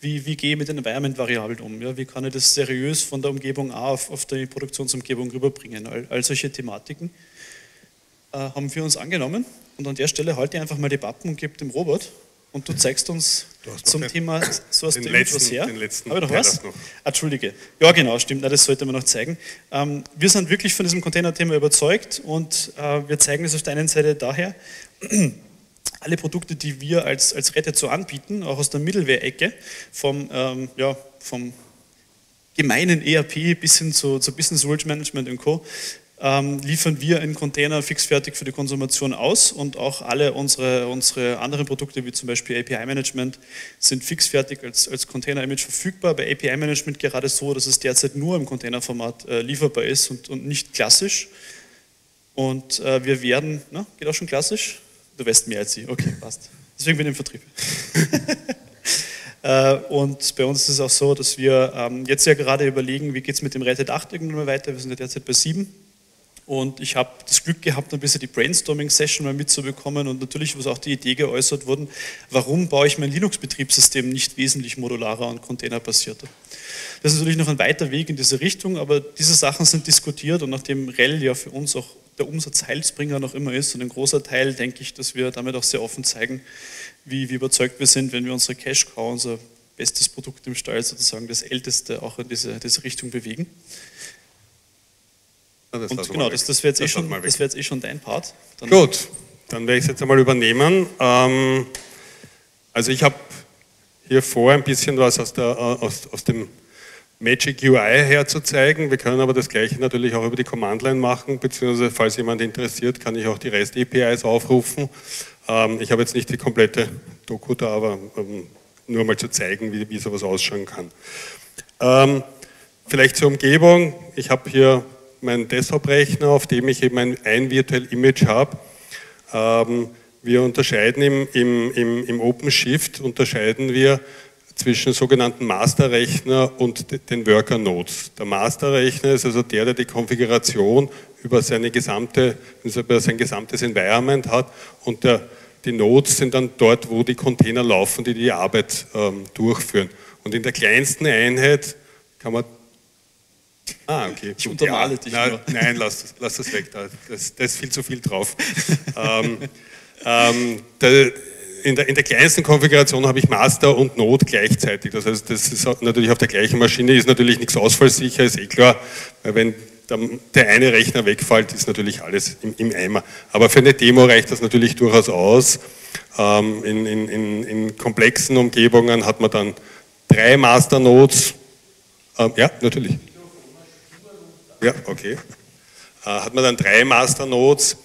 wie, wie gehe ich mit den Environment-Variablen um? Ja, wie kann ich das seriös von der Umgebung A auf, auf die Produktionsumgebung rüberbringen? All, all solche Thematiken äh, haben wir uns angenommen und an der Stelle halte ich einfach mal die Pappen und gebe dem Robert und du zeigst uns zum Thema so hast du was her. Den letzten Habe ich noch was? Noch. Entschuldige. Ja, genau, stimmt. Na, das sollte man noch zeigen. Ähm, wir sind wirklich von diesem Container-Thema überzeugt und äh, wir zeigen es auf der einen Seite daher, alle Produkte, die wir als, als Red so anbieten, auch aus der Middleware-Ecke, vom, ähm, ja, vom gemeinen ERP bis hin zu, zu Business Rules Management und Co., ähm, liefern wir in Container fixfertig für die Konsumation aus und auch alle unsere, unsere anderen Produkte, wie zum Beispiel API-Management, sind fixfertig als, als Container-Image verfügbar. Bei API-Management gerade so, dass es derzeit nur im Containerformat äh, lieferbar ist und, und nicht klassisch. Und äh, wir werden, na, geht auch schon klassisch? Du weißt mehr als ich. Okay, passt. Deswegen bin ich im Vertrieb. Äh, und bei uns ist es auch so, dass wir ähm, jetzt ja gerade überlegen, wie geht es mit dem Red 8 irgendwann mal weiter. Wir sind ja derzeit bei 7. Und ich habe das Glück gehabt, ein bisschen die Brainstorming-Session mal mitzubekommen und natürlich ist auch die Idee geäußert worden, warum baue ich mein Linux-Betriebssystem nicht wesentlich modularer und containerbasierter. Das ist natürlich noch ein weiter Weg in diese Richtung, aber diese Sachen sind diskutiert und nachdem REL ja für uns auch der Umsatzheilsbringer noch immer ist und ein großer Teil, denke ich, dass wir damit auch sehr offen zeigen, wie, wie überzeugt wir sind, wenn wir unsere Cash Cow, unser bestes Produkt im Stall sozusagen, das älteste, auch in diese, diese Richtung bewegen. Ja, und genau, das, das wäre jetzt, eh schon, wär jetzt eh schon dein Part. Dann Gut, dann werde ich es jetzt einmal übernehmen. Ähm, also ich habe hier vor ein bisschen was aus, der, aus, aus dem Magic UI herzuzeigen. Wir können aber das gleiche natürlich auch über die Command-Line machen, beziehungsweise falls jemand interessiert, kann ich auch die REST-APIs aufrufen. Ähm, ich habe jetzt nicht die komplette Doku da, aber ähm, nur mal zu zeigen, wie, wie sowas ausschauen kann. Ähm, vielleicht zur Umgebung. Ich habe hier meinen Desktop-Rechner, auf dem ich eben ein, virtuelles Image habe. Ähm, wir unterscheiden im, im, im, im OpenShift, unterscheiden wir zwischen sogenannten Masterrechner und den Worker Nodes. Der Masterrechner ist also der, der die Konfiguration über, seine gesamte, über sein gesamtes Environment hat und der, die Nodes sind dann dort, wo die Container laufen, die die Arbeit ähm, durchführen. Und in der kleinsten Einheit kann man Ah, okay. Ich untermale ja, dich na, nur. Nein, lass das, lass das weg, da, das, da ist viel zu viel drauf. ähm, ähm, der, in der, in der kleinsten Konfiguration habe ich Master und Node gleichzeitig. Das heißt, das ist natürlich auf der gleichen Maschine, ist natürlich nichts ausfallsicher, ist eh klar, weil wenn der eine Rechner wegfällt, ist natürlich alles im, im Eimer. Aber für eine Demo reicht das natürlich durchaus aus. Ähm, in, in, in, komplexen Umgebungen hat man dann drei Master-Nodes. Ähm, ja, natürlich. Ja, okay. Äh, hat man dann drei Master-Nodes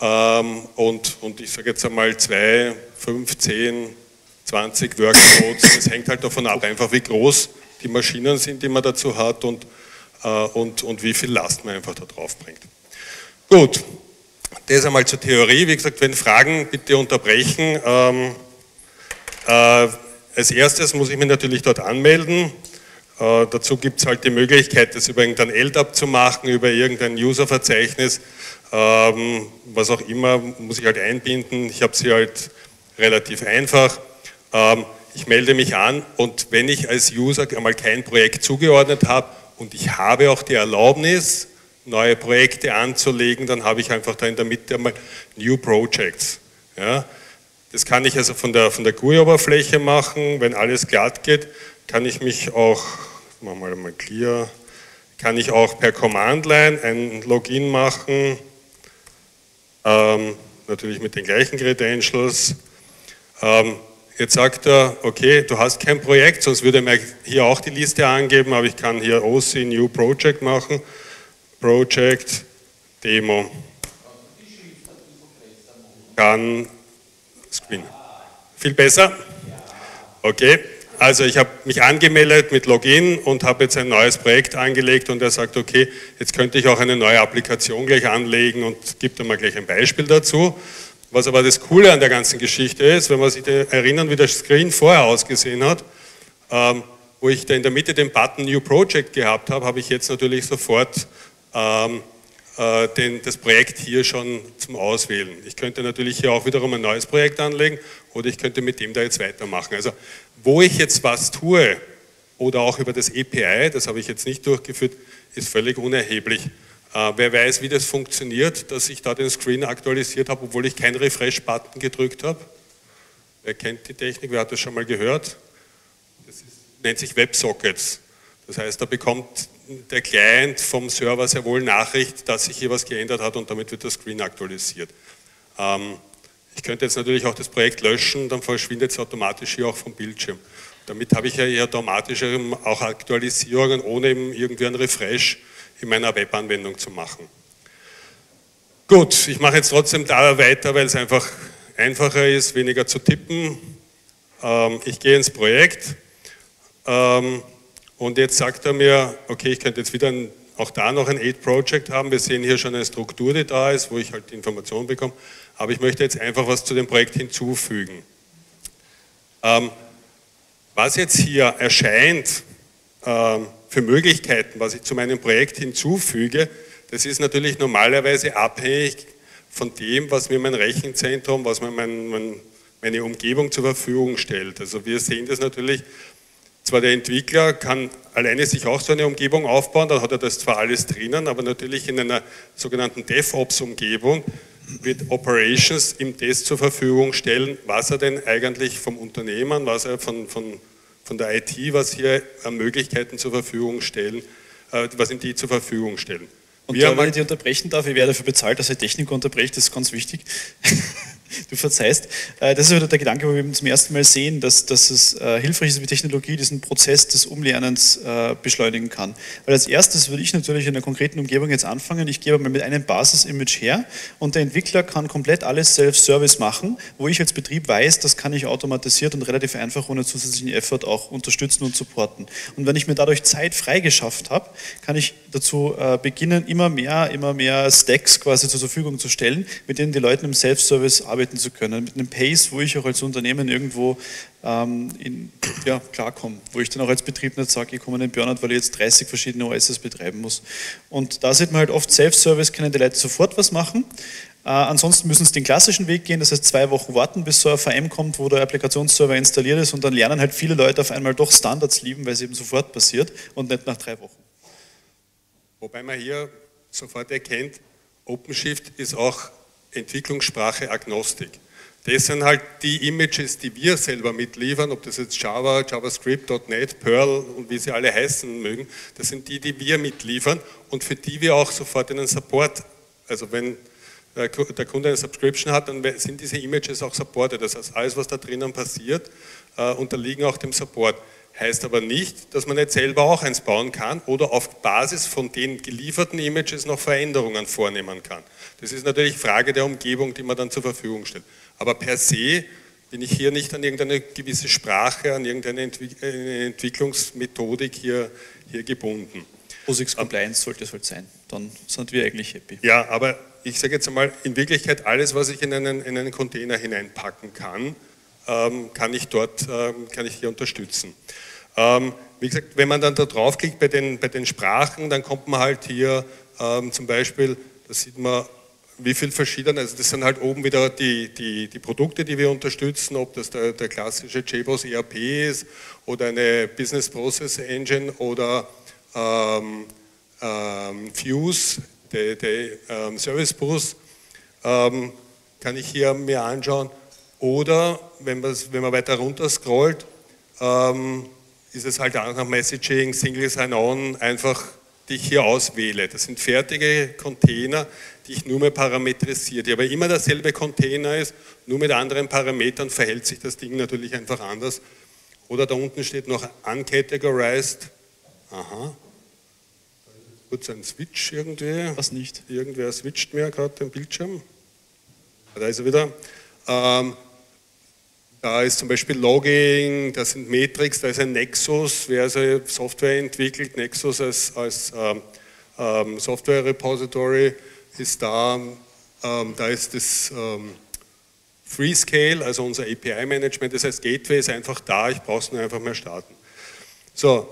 ähm, und, und ich sage jetzt einmal zwei, fünf, zehn, 20 Workloads. Das hängt halt davon ab, einfach wie groß die Maschinen sind, die man dazu hat und, äh, und, und wie viel Last man einfach da drauf bringt. Gut, das einmal zur Theorie. Wie gesagt, wenn Fragen, bitte unterbrechen. Ähm, äh, als erstes muss ich mich natürlich dort anmelden. Äh, dazu gibt es halt die Möglichkeit, das über irgendein LDAP zu machen, über irgendein Userverzeichnis ähm, was auch immer, muss ich halt einbinden. Ich habe sie halt relativ einfach Ähm, ich melde mich an und wenn ich als User einmal kein Projekt zugeordnet habe und ich habe auch die Erlaubnis, neue Projekte anzulegen, dann habe ich einfach da in der Mitte einmal New Projects. Ja? Das kann ich also von der, von der GUI-Oberfläche machen, wenn alles glatt geht, kann ich mich auch, machen wir mal clear, kann ich auch per Command-Line ein Login machen, ähm, natürlich mit den gleichen Credentials. Ähm, jetzt sagt er, okay, du hast kein Projekt, sonst würde er hier auch die Liste angeben, aber ich kann hier OC New Project machen, Project Demo. Kann Screen. Viel besser? Okay. Also ich habe mich angemeldet mit Login und habe jetzt ein neues Projekt angelegt und er sagt, okay, jetzt könnte ich auch eine neue Applikation gleich anlegen und gibt dann mal gleich ein Beispiel dazu. Was aber das Coole an der ganzen Geschichte ist, wenn man sich erinnern, wie der Screen vorher ausgesehen hat, ähm, wo ich da in der Mitte den Button New Project gehabt habe, habe ich jetzt natürlich sofort ähm, äh, den, das Projekt hier schon zum Auswählen. Ich könnte natürlich hier auch wiederum ein neues Projekt anlegen oder ich könnte mit dem da jetzt weitermachen. Also wo ich jetzt was tue oder auch über das API, das habe ich jetzt nicht durchgeführt, ist völlig unerheblich. Äh, wer weiß, wie das funktioniert, dass ich da den Screen aktualisiert habe, obwohl ich keinen Refresh-Button gedrückt habe? Wer kennt die Technik? Wer hat das schon mal gehört? Das ist, nennt sich WebSockets. Das heißt, da bekommt der Client vom Server sehr wohl Nachricht, dass sich hier was geändert hat und damit wird der Screen aktualisiert. Ähm, ich könnte jetzt natürlich auch das Projekt löschen, dann verschwindet es automatisch hier auch vom Bildschirm. Damit habe ich ja automatisch auch Aktualisierungen, ohne irgendwie einen Refresh in meiner Webanwendung zu machen. Gut, ich mache jetzt trotzdem da weiter, weil es einfach einfacher ist, weniger zu tippen. Ähm, ich gehe ins Projekt ähm, und jetzt sagt er mir, okay, ich könnte jetzt wieder ein, auch da noch ein Aid-Project haben. Wir sehen hier schon eine Struktur, die da ist, wo ich halt die Informationen bekomme aber ich möchte jetzt einfach was zu dem Projekt hinzufügen. Ähm, was jetzt hier erscheint für Möglichkeiten, was ich zu meinem Projekt hinzufüge, das ist natürlich normalerweise abhängig von dem, was mir mein Rechenzentrum, was mir mein, mein, meine Umgebung zur Verfügung stellt. Also wir sehen das natürlich, zwar der Entwickler kann alleine sich auch so eine Umgebung aufbauen, dann hat er das zwar alles drinnen, aber natürlich in einer sogenannten DevOps-Umgebung wird Operations im Test zur Verfügung stellen, was er denn eigentlich vom Unternehmen, was er von, von, von der IT, was hier an Möglichkeiten zur Verfügung stellen, äh, was ihm die zur Verfügung stellen. Und da, wenn ich die unterbrechen darf, ich werde dafür bezahlt, dass ich Techniker unterbreche, das ist ganz wichtig. Du verzeihst. Äh, das ist wieder der Gedanke, wo wir zum ersten Mal sehen, dass, dass es äh, hilfreich ist, wie Technologie diesen Prozess des Umlernens äh, beschleunigen kann. Weil als erstes würde ich natürlich in einer konkreten Umgebung jetzt anfangen. Ich gebe mal mit einem Basis-Image her und der Entwickler kann komplett alles Self-Service machen, wo ich als Betrieb weiß, das kann ich automatisiert und relativ einfach ohne zusätzlichen Effort auch unterstützen und supporten. Und wenn ich mir dadurch Zeit freigeschafft habe, kann ich dazu beginnen, immer mehr, immer mehr Stacks quasi zur Verfügung zu stellen, mit denen die Leute im Self-Service arbeiten arbeiten zu können, mit einem Pace, wo ich auch als Unternehmen irgendwo ähm, in, ja, klarkomme, wo ich dann auch als Betrieb nicht sage, ich komme in den Burnout, weil ich jetzt 30 verschiedene OSs betreiben muss. Und da sieht man halt oft Self-Service, können die Leute sofort was machen. Äh, ansonsten müssen sie den klassischen Weg gehen, das heißt zwei Wochen warten, bis so ein VM kommt, wo der Applikationsserver installiert ist und dann lernen halt viele Leute auf einmal doch Standards lieben, weil es eben sofort passiert und nicht nach drei Wochen. Wobei man hier sofort erkennt, OpenShift ist auch Entwicklungssprache Agnostik. Das sind halt die Images, die wir selber mitliefern, ob das jetzt Java, JavaScript, .NET, Perl und wie sie alle heißen mögen, das sind die, die wir mitliefern und für die wir auch sofort einen Support, also wenn der Kunde eine Subscription hat, dann sind diese Images auch supported. Das heißt, alles, was da drinnen passiert, äh, unterliegen auch dem Support. Heißt aber nicht, dass man nicht selber auch eins bauen kann oder auf Basis von den gelieferten Images noch Veränderungen vornehmen kann. Das ist natürlich Frage der Umgebung, die man dann zur Verfügung stellt. Aber per se bin ich hier nicht an irgendeine gewisse Sprache, an irgendeine Entwicklungsmethodik hier, hier gebunden. POSIX Compliance sollte es halt sein, dann sind wir eigentlich happy. Ja, aber ich sage jetzt einmal, in Wirklichkeit alles, was ich in einen, in einen Container hineinpacken kann, ähm, kann ich dort, ähm, kann ich hier unterstützen. Ähm, wie gesagt, wenn man dann da draufklickt bei den, bei den Sprachen, dann kommt man halt hier ähm, zum Beispiel, da sieht man wie viele verschiedene, also das sind halt oben wieder die, die, die Produkte, die wir unterstützen, ob das der, der klassische JBoss ERP ist oder eine Business Process Engine oder ähm, ähm, Fuse, der, der ähm, Service Bus, ähm, kann ich hier mir anschauen. Oder wenn, wenn man weiter runter scrollt, ähm, ist es halt auch nach Messaging, Single Sign-On, einfach die ich hier auswähle. Das sind fertige Container, die ich nur mehr parametrisiere, die aber immer derselbe Container ist, nur mit anderen Parametern verhält sich das Ding natürlich einfach anders. Oder da unten steht noch uncategorized. Aha. Kurz ein Switch irgendwie. Was nicht? Irgendwer switcht mir gerade den Bildschirm. Da ist er wieder. Ähm, da ist zum Beispiel Logging, da sind Metrics, da ist ein Nexus, wer also Software entwickelt, Nexus als, als ähm, ähm, Software Repository ist da, ähm, da ist das ähm, Freescale, also unser API-Management, das heißt Gateway ist einfach da, ich brauche es nur einfach mehr starten. So,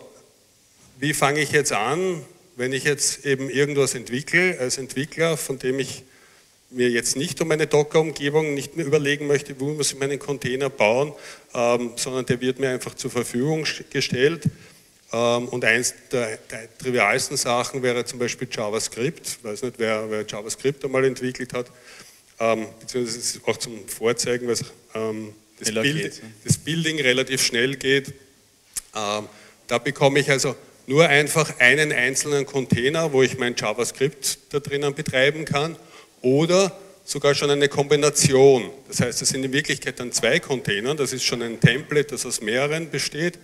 wie fange ich jetzt an, wenn ich jetzt eben irgendwas entwickle, als Entwickler, von dem ich mir jetzt nicht um meine Docker-Umgebung nicht mehr überlegen möchte, wo muss ich meinen Container bauen, ähm, sondern der wird mir einfach zur Verfügung gestellt. Ähm, und eins der, der, trivialsten Sachen wäre zum Beispiel JavaScript. Ich weiß nicht, wer, wer JavaScript einmal entwickelt hat, ähm, beziehungsweise auch zum Vorzeigen, weil ähm, das, geht, ne? das, Building relativ schnell geht. Ähm, da bekomme ich also nur einfach einen einzelnen Container, wo ich mein JavaScript da drinnen betreiben kann oder sogar schon eine Kombination. Das heißt, es sind in Wirklichkeit dann zwei Container. Das ist schon ein Template, das aus mehreren besteht,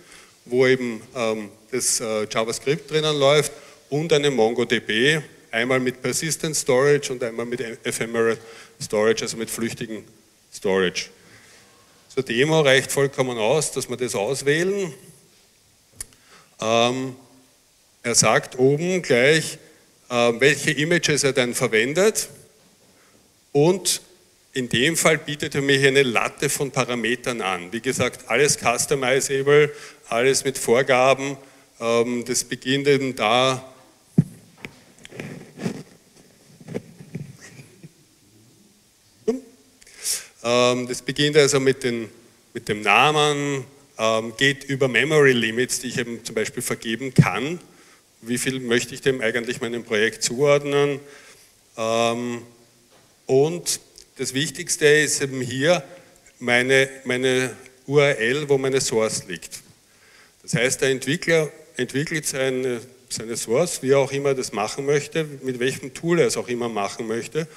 wo eben ähm, das äh, JavaScript drinnen läuft und eine MongoDB, einmal mit Persistent Storage und einmal mit Ephemeral Storage, also mit flüchtigen Storage. Zur Demo reicht vollkommen aus, dass wir das auswählen. Ähm, er sagt oben gleich, äh, welche Images er dann verwendet. Und in dem Fall bietet er mir hier eine Latte von Parametern an. Wie gesagt, alles customizable, alles mit Vorgaben. Ähm, das beginnt eben da. Ähm, das beginnt also mit, den, mit dem Namen, ähm, geht über Memory Limits, die ich eben zum Beispiel vergeben kann. Wie viel möchte ich dem eigentlich meinem Projekt zuordnen? Und das Wichtigste ist eben hier meine, meine URL, wo meine Source liegt. Das heißt, der Entwickler entwickelt seine, seine Source, wie er auch immer das machen möchte, mit welchem Tool er es auch immer machen möchte.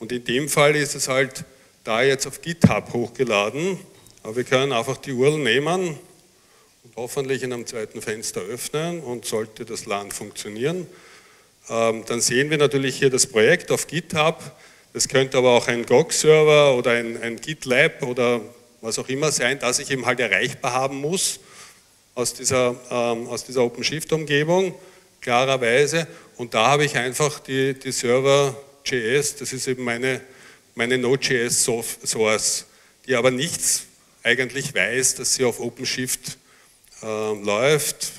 Und in dem Fall ist es halt da jetzt auf GitHub hochgeladen. Aber wir können einfach die URL nehmen und hoffentlich in einem zweiten Fenster öffnen und sollte das LAN funktionieren. Ähm, dann sehen wir natürlich hier das Projekt auf GitHub. Das könnte aber auch ein GOG-Server oder ein, ein GitLab oder was auch immer sein, das ich eben halt erreichbar haben muss aus dieser, ähm, dieser OpenShift-Umgebung, klarerweise. Und da habe ich einfach die, die Server.js, das ist eben meine, meine Node.js-Source, die aber nichts eigentlich weiß, dass sie auf OpenShift äh, läuft,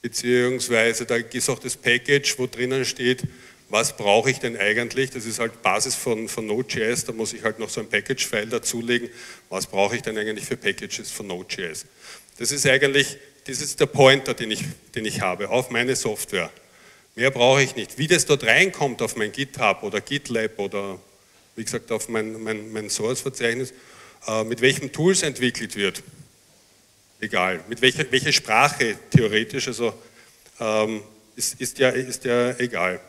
beziehungsweise da ist auch das Package, wo drinnen steht, was brauche ich denn eigentlich? Das ist halt Basis von, von Node.js, da muss ich halt noch so ein Package-File dazulegen. Was brauche ich denn eigentlich für Packages von Node.js? Das ist eigentlich, das ist der Pointer, den ich, den ich habe auf meine Software. Mehr brauche ich nicht. Wie das dort reinkommt auf mein GitHub oder GitLab oder wie gesagt auf mein, mein, mein Source-Verzeichnis, äh, mit welchen Tools entwickelt wird, egal. Mit welcher, welcher Sprache theoretisch, also ähm, ist, ist, ja, ist ja egal.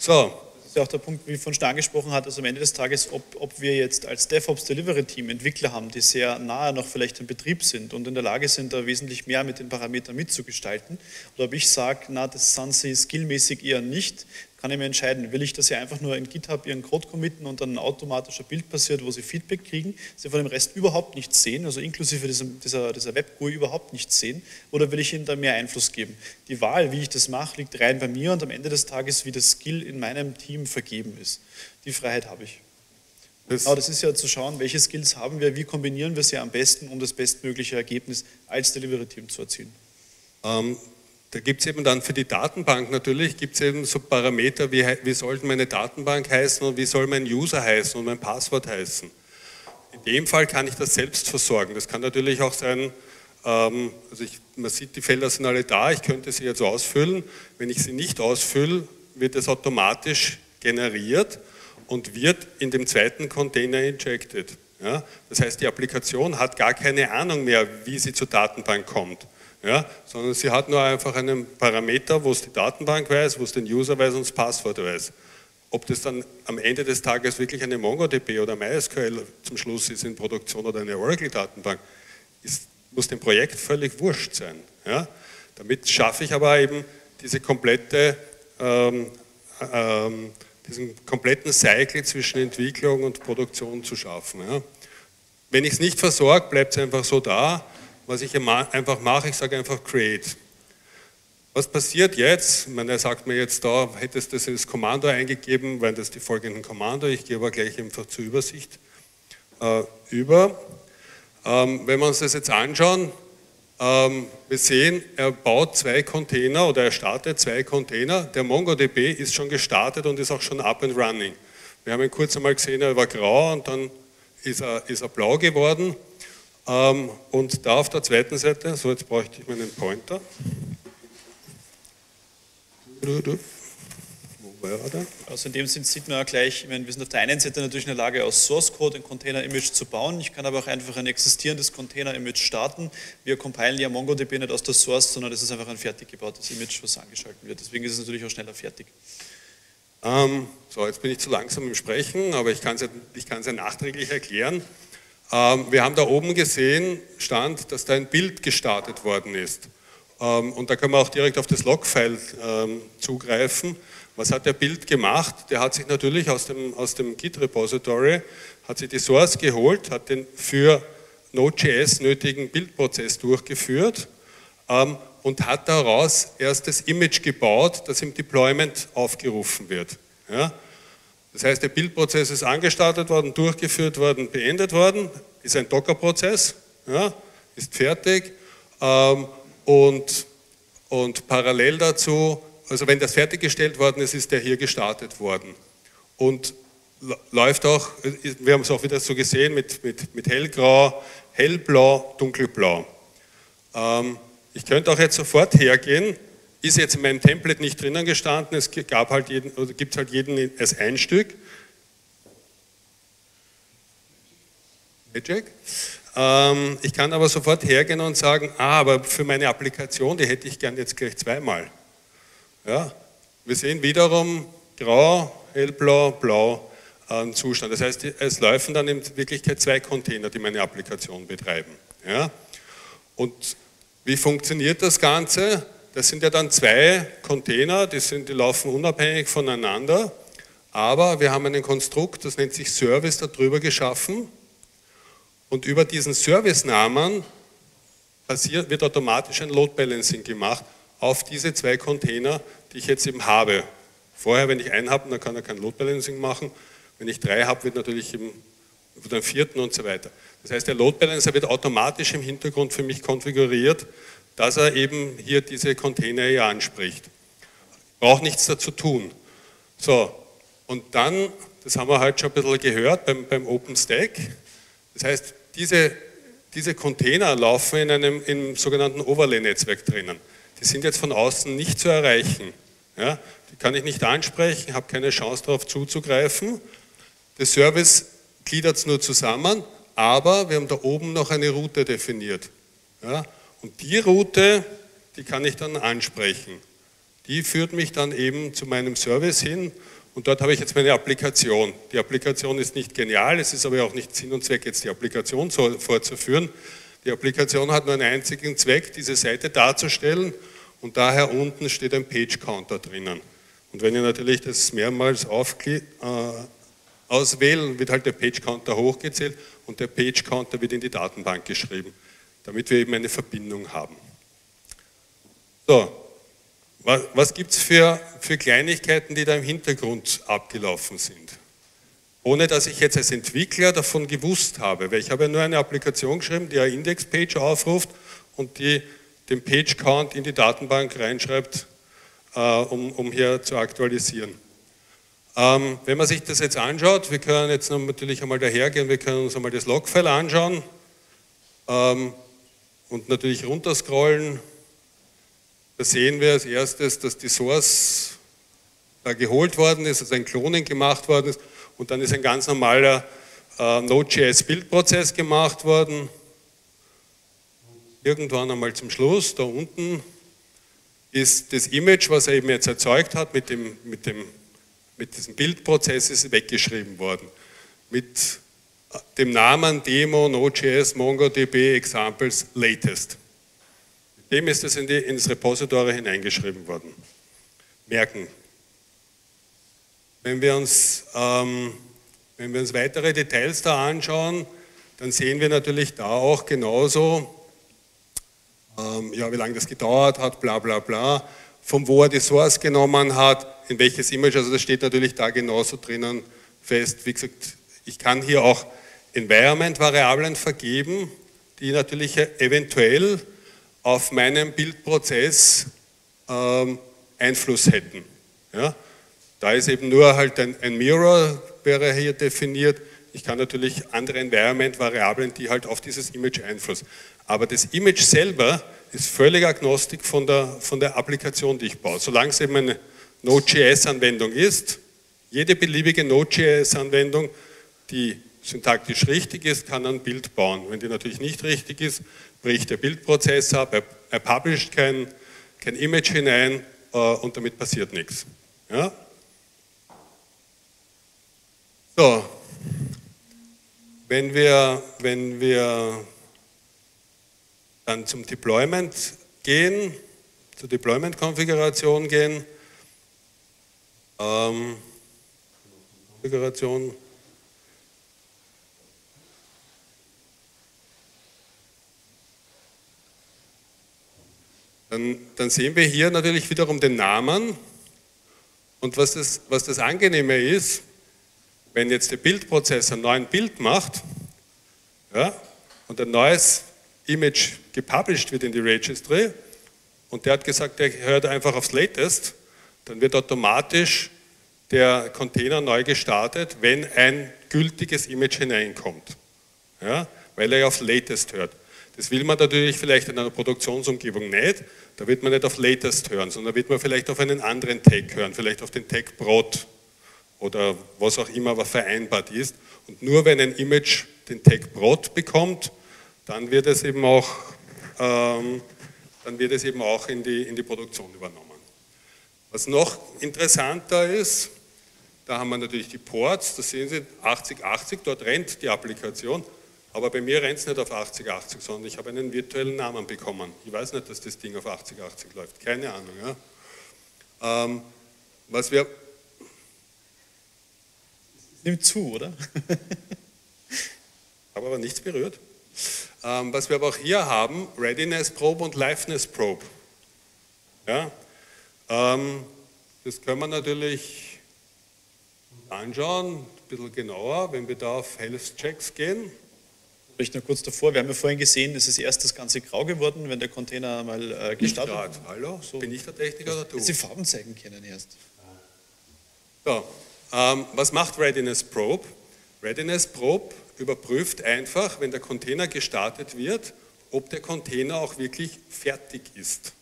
So. Das ist ja auch der Punkt, wie von Stein angesprochen hat, also am Ende des Tages, ob, ob wir jetzt als DevOps Delivery Team Entwickler haben, die sehr nahe noch vielleicht im Betrieb sind und in der Lage sind, da wesentlich mehr mit den Parametern mitzugestalten, oder ob ich sage, na, das sind sie skillmäßig eher nicht, kann ich mir entscheiden, will ich, dass sie einfach nur in GitHub ihren Code committen und dann ein automatischer Bild passiert, wo sie Feedback kriegen, sie von dem Rest überhaupt nichts sehen, also inklusive diesem, dieser, dieser Web-GUI überhaupt nichts sehen, oder will ich ihnen da mehr Einfluss geben? Die Wahl, wie ich das mache, liegt rein bei mir und am Ende des Tages, wie das Skill in meinem Team vergeben ist. Die Freiheit habe ich. Das genau, das ist ja zu schauen, welche Skills haben wir, wie kombinieren wir sie am besten, um das bestmögliche Ergebnis als Delivery-Team zu erzielen. Ähm, da gibt es eben dann für die Datenbank natürlich, gibt es eben so Parameter, wie, wie sollte meine Datenbank heißen und wie soll mein User heißen und mein Passwort heißen. In dem Fall kann ich das selbst versorgen. Das kann natürlich auch sein, ähm, also ich, man sieht, die Felder sind alle da, ich könnte sie jetzt ausfüllen. Wenn ich sie nicht ausfülle, wird es automatisch generiert und wird in dem zweiten Container injected. Ja? Das heißt, die Applikation hat gar keine Ahnung mehr, wie sie zur Datenbank kommt ja, sondern sie hat nur einfach einen Parameter, wo es die Datenbank weiß, wo es den User weiß und das Passwort weiß. Ob das dann am Ende des Tages wirklich eine MongoDB oder MySQL zum Schluss ist in Produktion oder eine Oracle-Datenbank, muss dem Projekt völlig wurscht sein. Ja? Damit schaffe ich aber eben diese komplette, ähm, ähm, diesen kompletten Cycle zwischen Entwicklung und Produktion zu schaffen. Ja? Wenn ich es nicht versorge, bleibt es einfach so da was ich einfach mache, ich sage einfach create. Was passiert jetzt? Er sagt mir jetzt da, hättest du das ins Kommando eingegeben, weil das die folgenden Kommando, ich gehe aber gleich einfach zur Übersicht äh, über. Ähm, wenn wir uns das jetzt anschauen, ähm, wir sehen, er baut zwei Container oder er startet zwei Container. Der MongoDB ist schon gestartet und ist auch schon up and running. Wir haben ihn kurz einmal gesehen, er war grau und dann ist er, ist er blau geworden. Ähm, und da auf der zweiten Seite, so jetzt bräuchte ich meinen Pointer. Wo war der? Also in dem Sinn sieht man ja gleich, ich meine, wir sind auf der einen Seite natürlich in der Lage, aus Source Code ein Container-Image zu bauen. Ich kann aber auch einfach ein existierendes Container-Image starten. Wir compilen ja MongoDB nicht aus der Source, sondern das ist einfach ein fertig gebautes Image, was angeschaltet wird. Deswegen ist es natürlich auch schneller fertig. Ähm, so, jetzt bin ich zu langsam im Sprechen, aber ich kann es ja, ja nachträglich erklären. Ähm, wir haben da oben gesehen, stand, dass da ein Bild gestartet worden ist. Ähm, und da können wir auch direkt auf das Logfile ähm, zugreifen. Was hat der Bild gemacht? Der hat sich natürlich aus dem, aus dem Git-Repository, hat sich die Source geholt, hat den für Node.js nötigen Bildprozess durchgeführt und hat daraus erst das Image gebaut, das im Deployment aufgerufen wird. Ja? Das heißt, der Bildprozess ist angestartet worden, durchgeführt worden, beendet worden, ist ein Docker-Prozess, ja, ist fertig ähm, und, und parallel dazu, also wenn das fertiggestellt worden ist, ist der hier gestartet worden. Und läuft auch, wir haben es auch wieder so gesehen, mit, mit, mit hellgrau, hellblau, dunkelblau. Ähm, ich könnte auch jetzt sofort hergehen ist jetzt in meinem Template nicht drinnen gestanden, es gab halt jeden, oder gibt halt jeden als ein Stück. Ähm, ich kann aber sofort hergehen und sagen, ah, aber für meine Applikation, die hätte ich gern jetzt gleich zweimal. Ja, wir sehen wiederum grau, hellblau, blau äh, Zustand. Das heißt, es laufen dann in Wirklichkeit zwei Container, die meine Applikation betreiben. Ja? Und wie funktioniert das Ganze? Das sind ja dann zwei Container, die, sind, die laufen unabhängig voneinander, aber wir haben einen Konstrukt, das nennt sich Service, darüber geschaffen und über diesen Service-Namen wird automatisch ein Load Balancing gemacht auf diese zwei Container, die ich jetzt eben habe. Vorher, wenn ich einen habe, dann kann er kein Load Balancing machen. Wenn ich drei habe, wird natürlich im wird einen vierten und so weiter. Das heißt, der Load Balancer wird automatisch im Hintergrund für mich konfiguriert dass er eben hier diese Container hier anspricht. Braucht nichts dazu tun. So, und dann, das haben wir heute schon ein bisschen gehört beim, beim OpenStack, das heißt, diese, diese Container laufen in einem im sogenannten Overlay-Netzwerk drinnen. Die sind jetzt von außen nicht zu erreichen. Ja, die kann ich nicht ansprechen, habe keine Chance darauf zuzugreifen. Der Service gliedert es nur zusammen, aber wir haben da oben noch eine Route definiert. Ja, und die Route, die kann ich dann ansprechen. Die führt mich dann eben zu meinem Service hin und dort habe ich jetzt meine Applikation. Die Applikation ist nicht genial, es ist aber auch nicht Sinn und Zweck, jetzt die Applikation vorzuführen. Die Applikation hat nur einen einzigen Zweck, diese Seite darzustellen und daher unten steht ein Page Counter drinnen. Und wenn ihr natürlich das mehrmals äh, auswählen, wird halt der Page Counter hochgezählt und der Page Counter wird in die Datenbank geschrieben damit wir eben eine Verbindung haben. So, was, gibt es für, für Kleinigkeiten, die da im Hintergrund abgelaufen sind? Ohne dass ich jetzt als Entwickler davon gewusst habe, weil ich habe ja nur eine Applikation geschrieben, die eine Indexpage aufruft und die den Page Count in die Datenbank reinschreibt, äh, um, um hier zu aktualisieren. Ähm, wenn man sich das jetzt anschaut, wir können jetzt natürlich einmal dahergehen, wir können uns einmal das Logfile anschauen ähm, und natürlich runterscrollen. Da sehen wir als erstes, dass die Source da geholt worden ist, also ein Cloning gemacht worden ist und dann ist ein ganz normaler äh, Node.js-Bildprozess gemacht worden. Irgendwann einmal zum Schluss, da unten, ist das Image, was er eben jetzt erzeugt hat mit, dem, mit, dem, mit diesem Bildprozess, ist weggeschrieben worden. Mit dem Namen Demo Node.js MongoDB Examples Latest. Mit dem ist es in, die, ins Repository hineingeschrieben worden. Merken. Wenn wir uns ähm, wenn wir uns weitere Details da anschauen, dann sehen wir natürlich da auch genauso, ähm, ja, wie lange das gedauert hat, bla bla bla, von wo er die Source genommen hat, in welches Image, also das steht natürlich da genauso drinnen fest. Wie gesagt, ich kann hier auch Environment-Variablen vergeben, die natürlich eventuell auf meinen Bildprozess ähm, Einfluss hätten. Ja? Da ist eben nur halt ein, ein Mirror, wäre hier definiert. Ich kann natürlich andere Environment-Variablen, die halt auf dieses Image Einfluss. Aber das Image selber ist völlig agnostik von der, von der Applikation, die ich baue. Solange es eben eine Node.js-Anwendung ist, jede beliebige Node.js-Anwendung, die syntaktisch richtig ist, kann ein Bild bauen. Wenn die natürlich nicht richtig ist, bricht der Bildprozess ab, er, er publisht kein, kein Image hinein äh, und damit passiert nichts. Ja? So, wenn wir, wenn wir dann zum Deployment gehen, zur Deployment-Konfiguration gehen, ähm, Konfiguration, dann, dann sehen wir hier natürlich wiederum den Namen und was das, was das Angenehme ist, wenn jetzt der Bildprozess ein neues Bild macht ja, und ein neues Image gepublished wird in die Registry und der hat gesagt, der hört einfach aufs Latest, dann wird automatisch der Container neu gestartet, wenn ein gültiges Image hineinkommt, ja, weil er aufs Latest hört. Das will man natürlich vielleicht in einer Produktionsumgebung nicht, da wird man nicht auf Latest hören, sondern wird man vielleicht auf einen anderen Tag hören, vielleicht auf den Tag Brot oder was auch immer was vereinbart ist. Und nur wenn ein Image den Tag Prod bekommt, dann wird es eben auch, ähm, dann wird es eben auch in, die, in die Produktion übernommen. Was noch interessanter ist, da haben wir natürlich die Ports, da sehen Sie 8080, dort rennt die Applikation, aber bei mir rennt es nicht auf 8080, sondern ich habe einen virtuellen Namen bekommen. Ich weiß nicht, dass das Ding auf 8080 läuft, keine Ahnung. Ja. Ähm, was wir Nimmt zu, oder? habe aber nichts berührt. Ähm, was wir aber auch hier haben, Readiness Probe und Liveness Probe. Ja, ähm, das können wir natürlich anschauen, ein bisschen genauer, wenn wir da auf Health Checks gehen. Vielleicht noch kurz davor, wir haben ja vorhin gesehen, es ist erst das Ganze grau geworden, wenn der Container mal äh, gestartet wird. Hallo, so. bin ich der Techniker oder du? Dass die Farben zeigen können erst. So, ähm, was macht Readiness Probe? Readiness Probe überprüft einfach, wenn der Container gestartet wird, ob der Container auch wirklich fertig ist.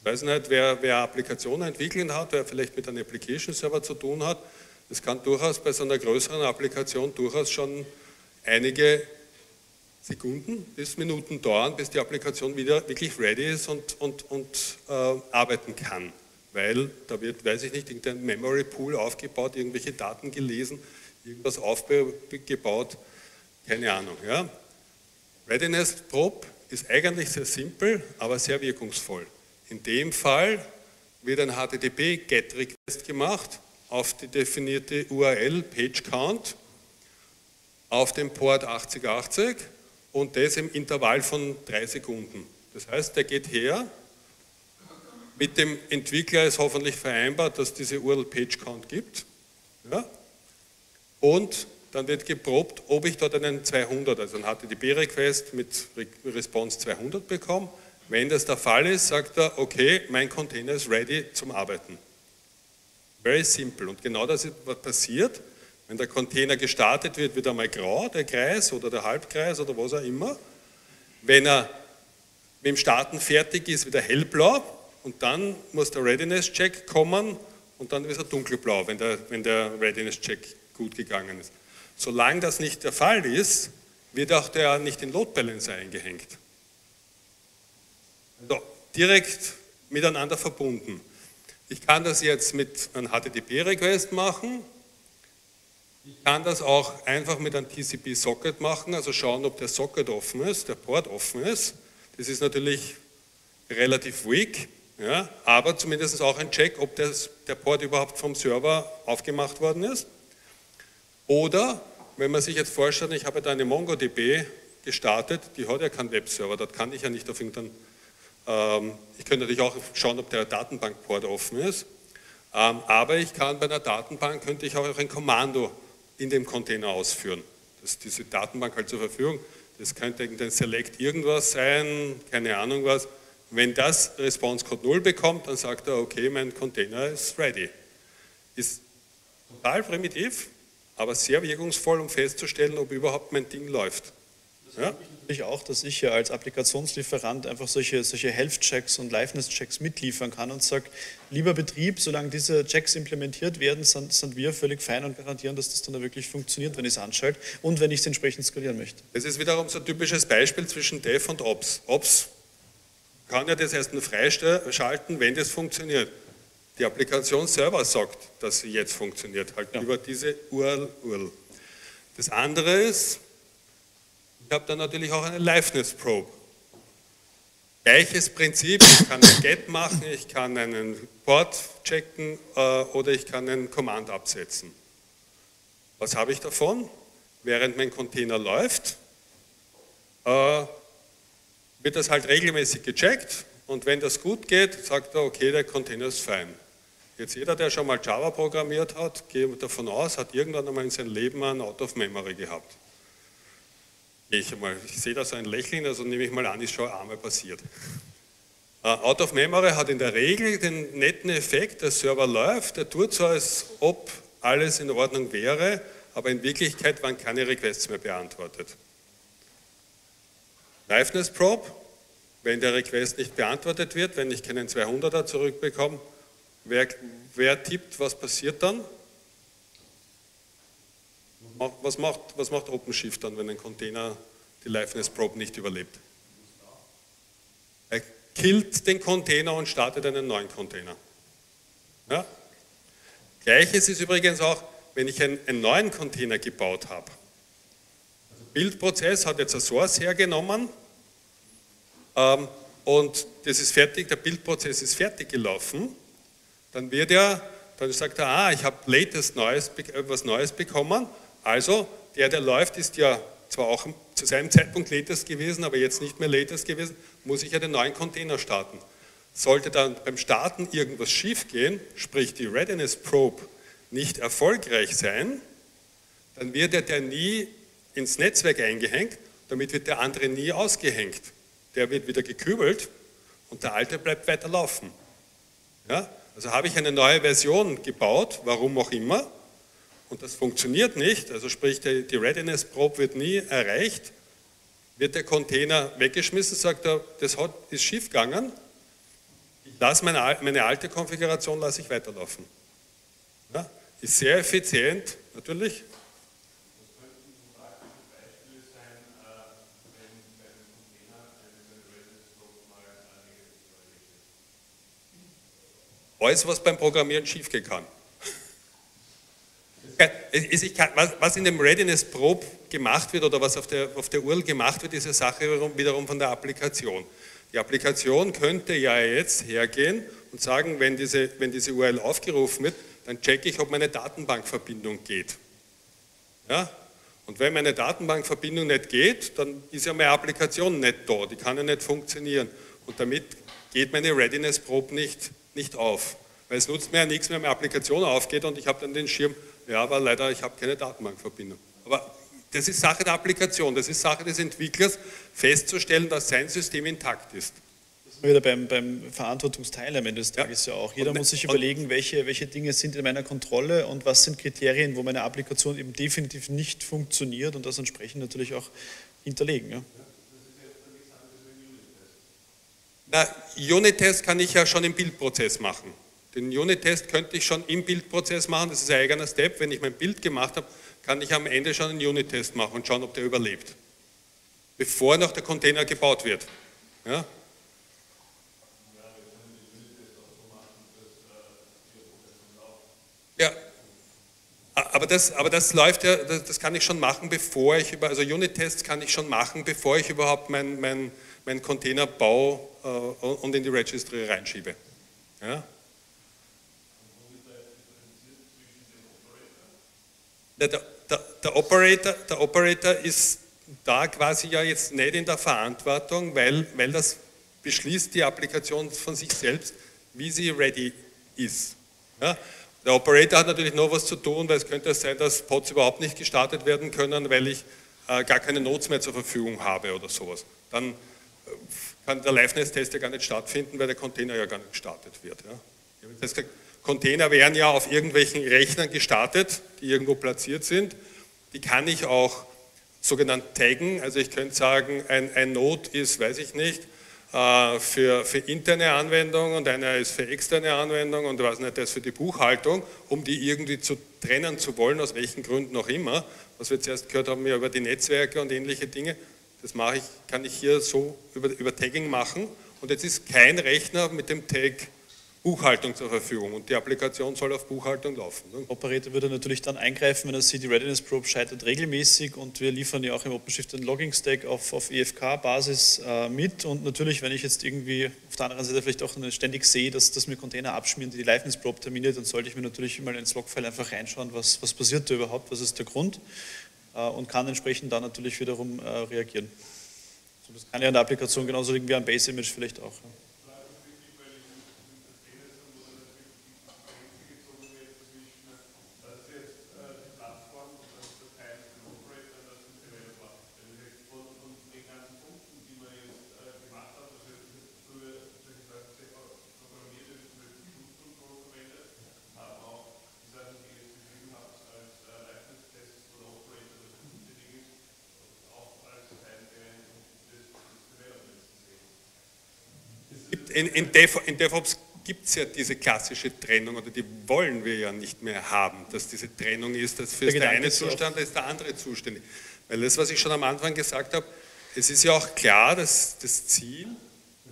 Ich weiß nicht, wer, wer Applikationen entwickeln hat, wer vielleicht mit einem Application Server zu tun hat. Das kann durchaus bei so einer größeren Applikation durchaus schon einige Sekunden bis Minuten dauern, bis die Applikation wieder wirklich ready ist und, und, und äh, arbeiten kann weil da wird, weiß ich nicht, irgendein Memory Pool aufgebaut, irgendwelche Daten gelesen, irgendwas aufgebaut, keine Ahnung. Ja. Readiness Probe ist eigentlich sehr simpel, aber sehr wirkungsvoll. In dem Fall wird ein HTTP GET Request gemacht auf die definierte URL Page Count auf dem Port 8080 und das im Intervall von drei Sekunden. Das heißt, der geht her, mit dem Entwickler ist hoffentlich vereinbart, dass diese URL Page Count gibt. Ja? Und dann wird geprobt, ob ich dort einen 200, also einen HTTP-Request mit Response 200 bekomme. Wenn das der Fall ist, sagt er, okay, mein Container ist ready zum Arbeiten. Very simple. Und genau das ist, was passiert. Wenn der Container gestartet wird, wird er mal grau, der Kreis oder der Halbkreis oder was auch immer. Wenn er mit dem Starten fertig ist, wird er hellblau und dann muss der Readiness-Check kommen und dann ist er dunkelblau, wenn der, wenn der Readiness-Check gut gegangen ist. Solange das nicht der Fall ist, wird auch der nicht in Load Balancer eingehängt. Also direkt miteinander verbunden. Ich kann das jetzt mit einem HTTP-Request machen. Ich kann das auch einfach mit einem TCP-Socket machen, also schauen, ob der Socket offen ist, der Port offen ist. Das ist natürlich relativ weak, ja, aber zumindest auch ein Check, ob das, der Port überhaupt vom Server aufgemacht worden ist. Oder, wenn man sich jetzt vorstellt, ich habe da eine MongoDB gestartet, die hat ja keinen Webserver, dort kann ich ja nicht auf irgendeinen, ähm, ich könnte natürlich auch schauen, ob der Datenbankport offen ist, ähm, aber ich kann bei einer Datenbank, könnte ich auch ein Kommando in dem Container ausführen. Das ist diese Datenbank halt zur Verfügung. Das könnte irgendein Select irgendwas sein, keine Ahnung was. Wenn das Response Code 0 bekommt, dann sagt er, okay, mein Container ist ready. Ist total primitiv, aber sehr wirkungsvoll, um festzustellen, ob überhaupt mein Ding läuft. Ja? natürlich auch, dass ich ja als Applikationslieferant einfach solche, solche Health-Checks und Liveness-Checks mitliefern kann und sage, lieber Betrieb, solange diese Checks implementiert werden, sind, sind wir völlig fein und garantieren, dass das dann wirklich funktioniert, wenn ich es anschalte und wenn ich es entsprechend skalieren möchte. Das ist wiederum so ein typisches Beispiel zwischen Dev und Ops. Ops kann ja das erst nur freischalten, wenn das funktioniert. Die Applikation selber sagt, dass sie jetzt funktioniert, halt ja. über diese URL. Das andere ist, habe dann natürlich auch eine Liveness Probe. Gleiches Prinzip, ich kann ein Get machen, ich kann einen Port checken äh, oder ich kann einen Command absetzen. Was habe ich davon? Während mein Container läuft, äh, wird das halt regelmäßig gecheckt und wenn das gut geht, sagt er, okay, der Container ist fein. Jetzt jeder, der schon mal Java programmiert hat, gehe davon aus, hat irgendwann einmal in seinem Leben ein Out of Memory gehabt. Ich, mal, ich sehe da so ein Lächeln, also nehme ich mal an, ist schon einmal passiert. Uh, Out of Memory hat in der Regel den netten Effekt, der Server läuft, der tut so, als ob alles in Ordnung wäre, aber in Wirklichkeit waren keine Requests mehr beantwortet. Liveness Probe, wenn der Request nicht beantwortet wird, wenn ich keinen 200er zurückbekomme, wer, wer tippt, was passiert dann? Was macht, was macht OpenShift dann, wenn ein Container die Liveness Probe nicht überlebt? Er killt den Container und startet einen neuen Container. Ja? Gleiches ist übrigens auch, wenn ich einen, einen neuen Container gebaut habe. Also Bildprozess hat jetzt eine Source hergenommen ähm, und das ist fertig, der Bildprozess ist fertig gelaufen. Dann wird er, dann sagt er, ah, ich habe latest Neues, was Neues bekommen also, der, der läuft, ist ja zwar auch zu seinem Zeitpunkt latest gewesen, aber jetzt nicht mehr latest gewesen, muss ich ja den neuen Container starten. Sollte dann beim Starten irgendwas schiefgehen, sprich die Readiness Probe nicht erfolgreich sein, dann wird er der nie ins Netzwerk eingehängt, damit wird der andere nie ausgehängt. Der wird wieder gekübelt und der alte bleibt weiter laufen. Ja? Also habe ich eine neue Version gebaut, warum auch immer, und das funktioniert nicht, also sprich die Readiness Probe wird nie erreicht, wird der Container weggeschmissen, sagt er, das hat, ist schief gegangen, lasse meine, meine alte Konfiguration lasse ich weiterlaufen. Ja, ist sehr effizient, natürlich. Alles, was beim Programmieren schiefgehen was in dem Readiness Probe gemacht wird oder was auf der, auf der URL gemacht wird, ist eine Sache wiederum von der Applikation. Die Applikation könnte ja jetzt hergehen und sagen, wenn diese, wenn diese URL aufgerufen wird, dann checke ich, ob meine Datenbankverbindung geht. Ja? Und wenn meine Datenbankverbindung nicht geht, dann ist ja meine Applikation nicht da, die kann ja nicht funktionieren. Und damit geht meine Readiness Probe nicht, nicht auf. Weil es nutzt mir ja nichts, wenn meine Applikation aufgeht und ich habe dann den Schirm, ja, aber leider, ich habe keine Datenbankverbindung. Aber das ist Sache der Applikation, das ist Sache des Entwicklers, festzustellen, dass sein System intakt ist. sind wir wieder beim, beim Verantwortungsteil am Ende des Tages ja, ja auch. Jeder und, muss sich überlegen, welche, welche Dinge sind in meiner Kontrolle und was sind Kriterien, wo meine Applikation eben definitiv nicht funktioniert und das entsprechend natürlich auch hinterlegen. Ja. Na, Unit-Test kann ich ja schon im Bildprozess machen. Den Unit-Test könnte ich schon im Bildprozess machen, das ist ein eigener Step. Wenn ich mein Bild gemacht habe, kann ich am Ende schon einen Unit-Test machen und schauen, ob der überlebt. Bevor noch der Container gebaut wird. Ja? Ja, aber das, aber das läuft ja, das, das kann ich schon machen, bevor ich über, also Unit-Tests kann ich schon machen, bevor ich überhaupt meinen mein, mein Container baue äh, und in die Registry reinschiebe. Ja? Der, der, der, Operator, der Operator ist da quasi ja jetzt nicht in der Verantwortung, weil, weil das beschließt die Applikation von sich selbst, wie sie ready ist. Ja? Der Operator hat natürlich noch was zu tun, weil es könnte sein, dass Pods überhaupt nicht gestartet werden können, weil ich äh, gar keine Nodes mehr zur Verfügung habe oder sowas. Dann äh, kann der Liveness-Test ja gar nicht stattfinden, weil der Container ja gar nicht gestartet wird. Ja. Das Container werden ja auf irgendwelchen Rechnern gestartet, die irgendwo platziert sind. Die kann ich auch sogenannt taggen. Also ich könnte sagen, ein, ein Node ist, weiß ich nicht, äh, für, für interne Anwendung und einer ist für externe Anwendung und was nicht, ist für die Buchhaltung, um die irgendwie zu trennen zu wollen, aus welchen Gründen auch immer. Was wir zuerst gehört haben, ja über die Netzwerke und ähnliche Dinge. Das mache ich, kann ich hier so über, über Tagging machen. Und jetzt ist kein Rechner mit dem Tag Buchhaltung zur Verfügung und die Applikation soll auf Buchhaltung laufen. Ne? Operator würde natürlich dann eingreifen, wenn er sieht, die Readiness Probe scheitert regelmäßig und wir liefern ja auch im OpenShift den Logging Stack auf, auf EFK-Basis äh, mit und natürlich, wenn ich jetzt irgendwie auf der anderen Seite vielleicht auch ständig sehe, dass, dass mir Container abschmieren, die die Liveness Probe terminiert, dann sollte ich mir natürlich mal ins Logfile einfach reinschauen, was, was passiert da überhaupt, was ist der Grund äh, und kann entsprechend dann natürlich wiederum äh, reagieren. Das kann ja in der Applikation genauso liegen wie ein Base-Image vielleicht auch. Ja. In, in, Dev, in DevOps gibt es ja diese klassische Trennung oder die wollen wir ja nicht mehr haben, dass diese Trennung ist, dass für der, der eine Zustand ist der andere zuständig. Weil das, was ich schon am Anfang gesagt habe, es ist ja auch klar, dass das Ziel,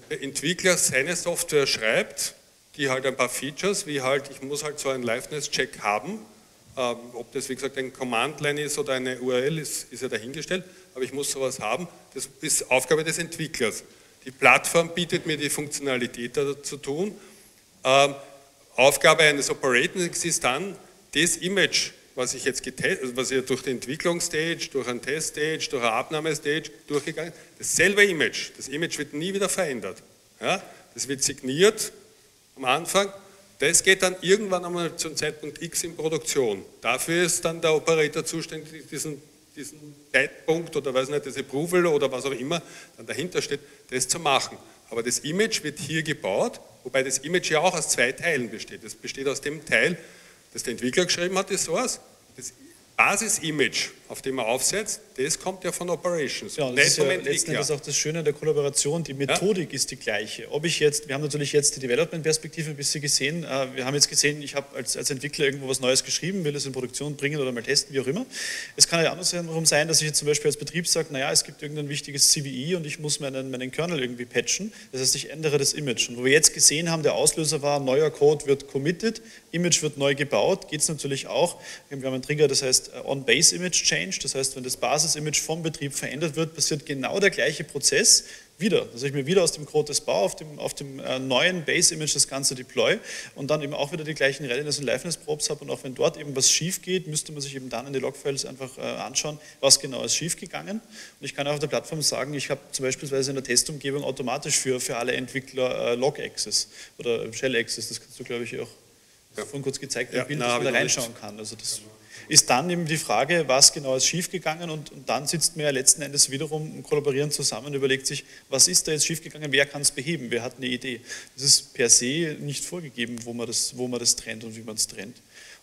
der Entwickler seine Software schreibt, die halt ein paar Features, wie halt, ich muss halt so einen Liveness-Check haben, ähm, ob das wie gesagt ein Command-Line ist oder eine URL, ist, ist ja dahingestellt, aber ich muss sowas haben, das ist Aufgabe des Entwicklers. Die Plattform bietet mir die Funktionalität dazu tun. Ähm, Aufgabe eines Operatings ist dann, das Image, was ich jetzt getestet, was ich durch die Entwicklungsstage, durch ein Teststage, durch eine Abnahmestage durchgegangen, dasselbe Image, das Image wird nie wieder verändert. Ja? Das wird signiert am Anfang, das geht dann irgendwann einmal zum Zeitpunkt X in Produktion. Dafür ist dann der Operator zuständig, diesen diesen Zeitpunkt oder weiß nicht, das Approval oder was auch immer dann dahinter steht, das zu machen. Aber das Image wird hier gebaut, wobei das Image ja auch aus zwei Teilen besteht. Es besteht aus dem Teil, das der Entwickler geschrieben hat, das Source. Das Basis-Image, auf dem er aufsetzt, das kommt ja von Operations. Ja, das ist ja letzten Endes auch das Schöne der Kollaboration. Die Methodik ja? ist die gleiche. Ob ich jetzt, wir haben natürlich jetzt die Development-Perspektive ein bisschen gesehen. Äh, wir haben jetzt gesehen, ich habe als, als Entwickler irgendwo was Neues geschrieben, will es in Produktion bringen oder mal testen, wie auch immer. Es kann ja andersherum sein, dass ich jetzt zum Beispiel als Betrieb sage, naja, es gibt irgendein wichtiges CVE und ich muss meinen, meinen Kernel irgendwie patchen. Das heißt, ich ändere das Image. Und wo wir jetzt gesehen haben, der Auslöser war, neuer Code wird committed, Image wird neu gebaut, geht es natürlich auch. Wir haben einen Trigger, das heißt äh, On-Base-Image Change, das heißt, wenn das Basis-Image vom Betrieb verändert wird, passiert genau der gleiche Prozess wieder. Dass ich mir wieder aus dem Code des Bau auf dem, auf dem äh, neuen Base-Image das Ganze deploy und dann eben auch wieder die gleichen Readiness- und Liveness-Probes habe und auch wenn dort eben was schief geht, müsste man sich eben dann in die Logfiles einfach äh, anschauen, was genau ist schief gegangen. Und ich kann auch auf der Plattform sagen, ich habe zum Beispiel in der Testumgebung automatisch für, für alle Entwickler äh, Log-Access oder Shell-Access, das kannst du glaube ich auch ja. vorhin kurz gezeigt, ja, Bild, dass man da reinschauen kann. Also das ist dann eben die Frage, was genau ist schiefgegangen und, und dann sitzt man ja letzten Endes wiederum kollaborieren zusammen und überlegt sich, was ist da jetzt schiefgegangen, wer kann es beheben, wer hat eine Idee. Das ist per se nicht vorgegeben, wo man das, wo man das trennt und wie man es trennt.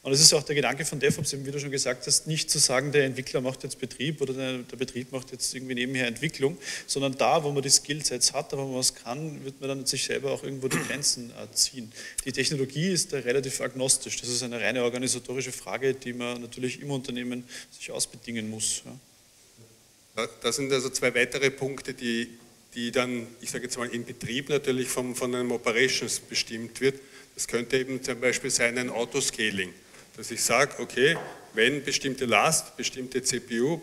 Und das ist auch der Gedanke von DevOps, wie du schon gesagt hast, nicht zu sagen, der Entwickler macht jetzt Betrieb oder der, Betrieb macht jetzt irgendwie nebenher Entwicklung, sondern da, wo man die Skillsets hat, da wo man was kann, wird man dann sich selber auch irgendwo die Grenzen äh, ziehen. Die Technologie ist da relativ agnostisch. Das ist eine reine organisatorische Frage, die man natürlich im Unternehmen sich ausbedingen muss. Ja. Das sind also zwei weitere Punkte, die, die dann, ich sage jetzt mal, im Betrieb natürlich vom, von einem Operations bestimmt wird. Das könnte eben zum Beispiel sein ein Autoscaling dass ich sage, okay, wenn bestimmte Last, bestimmte CPU,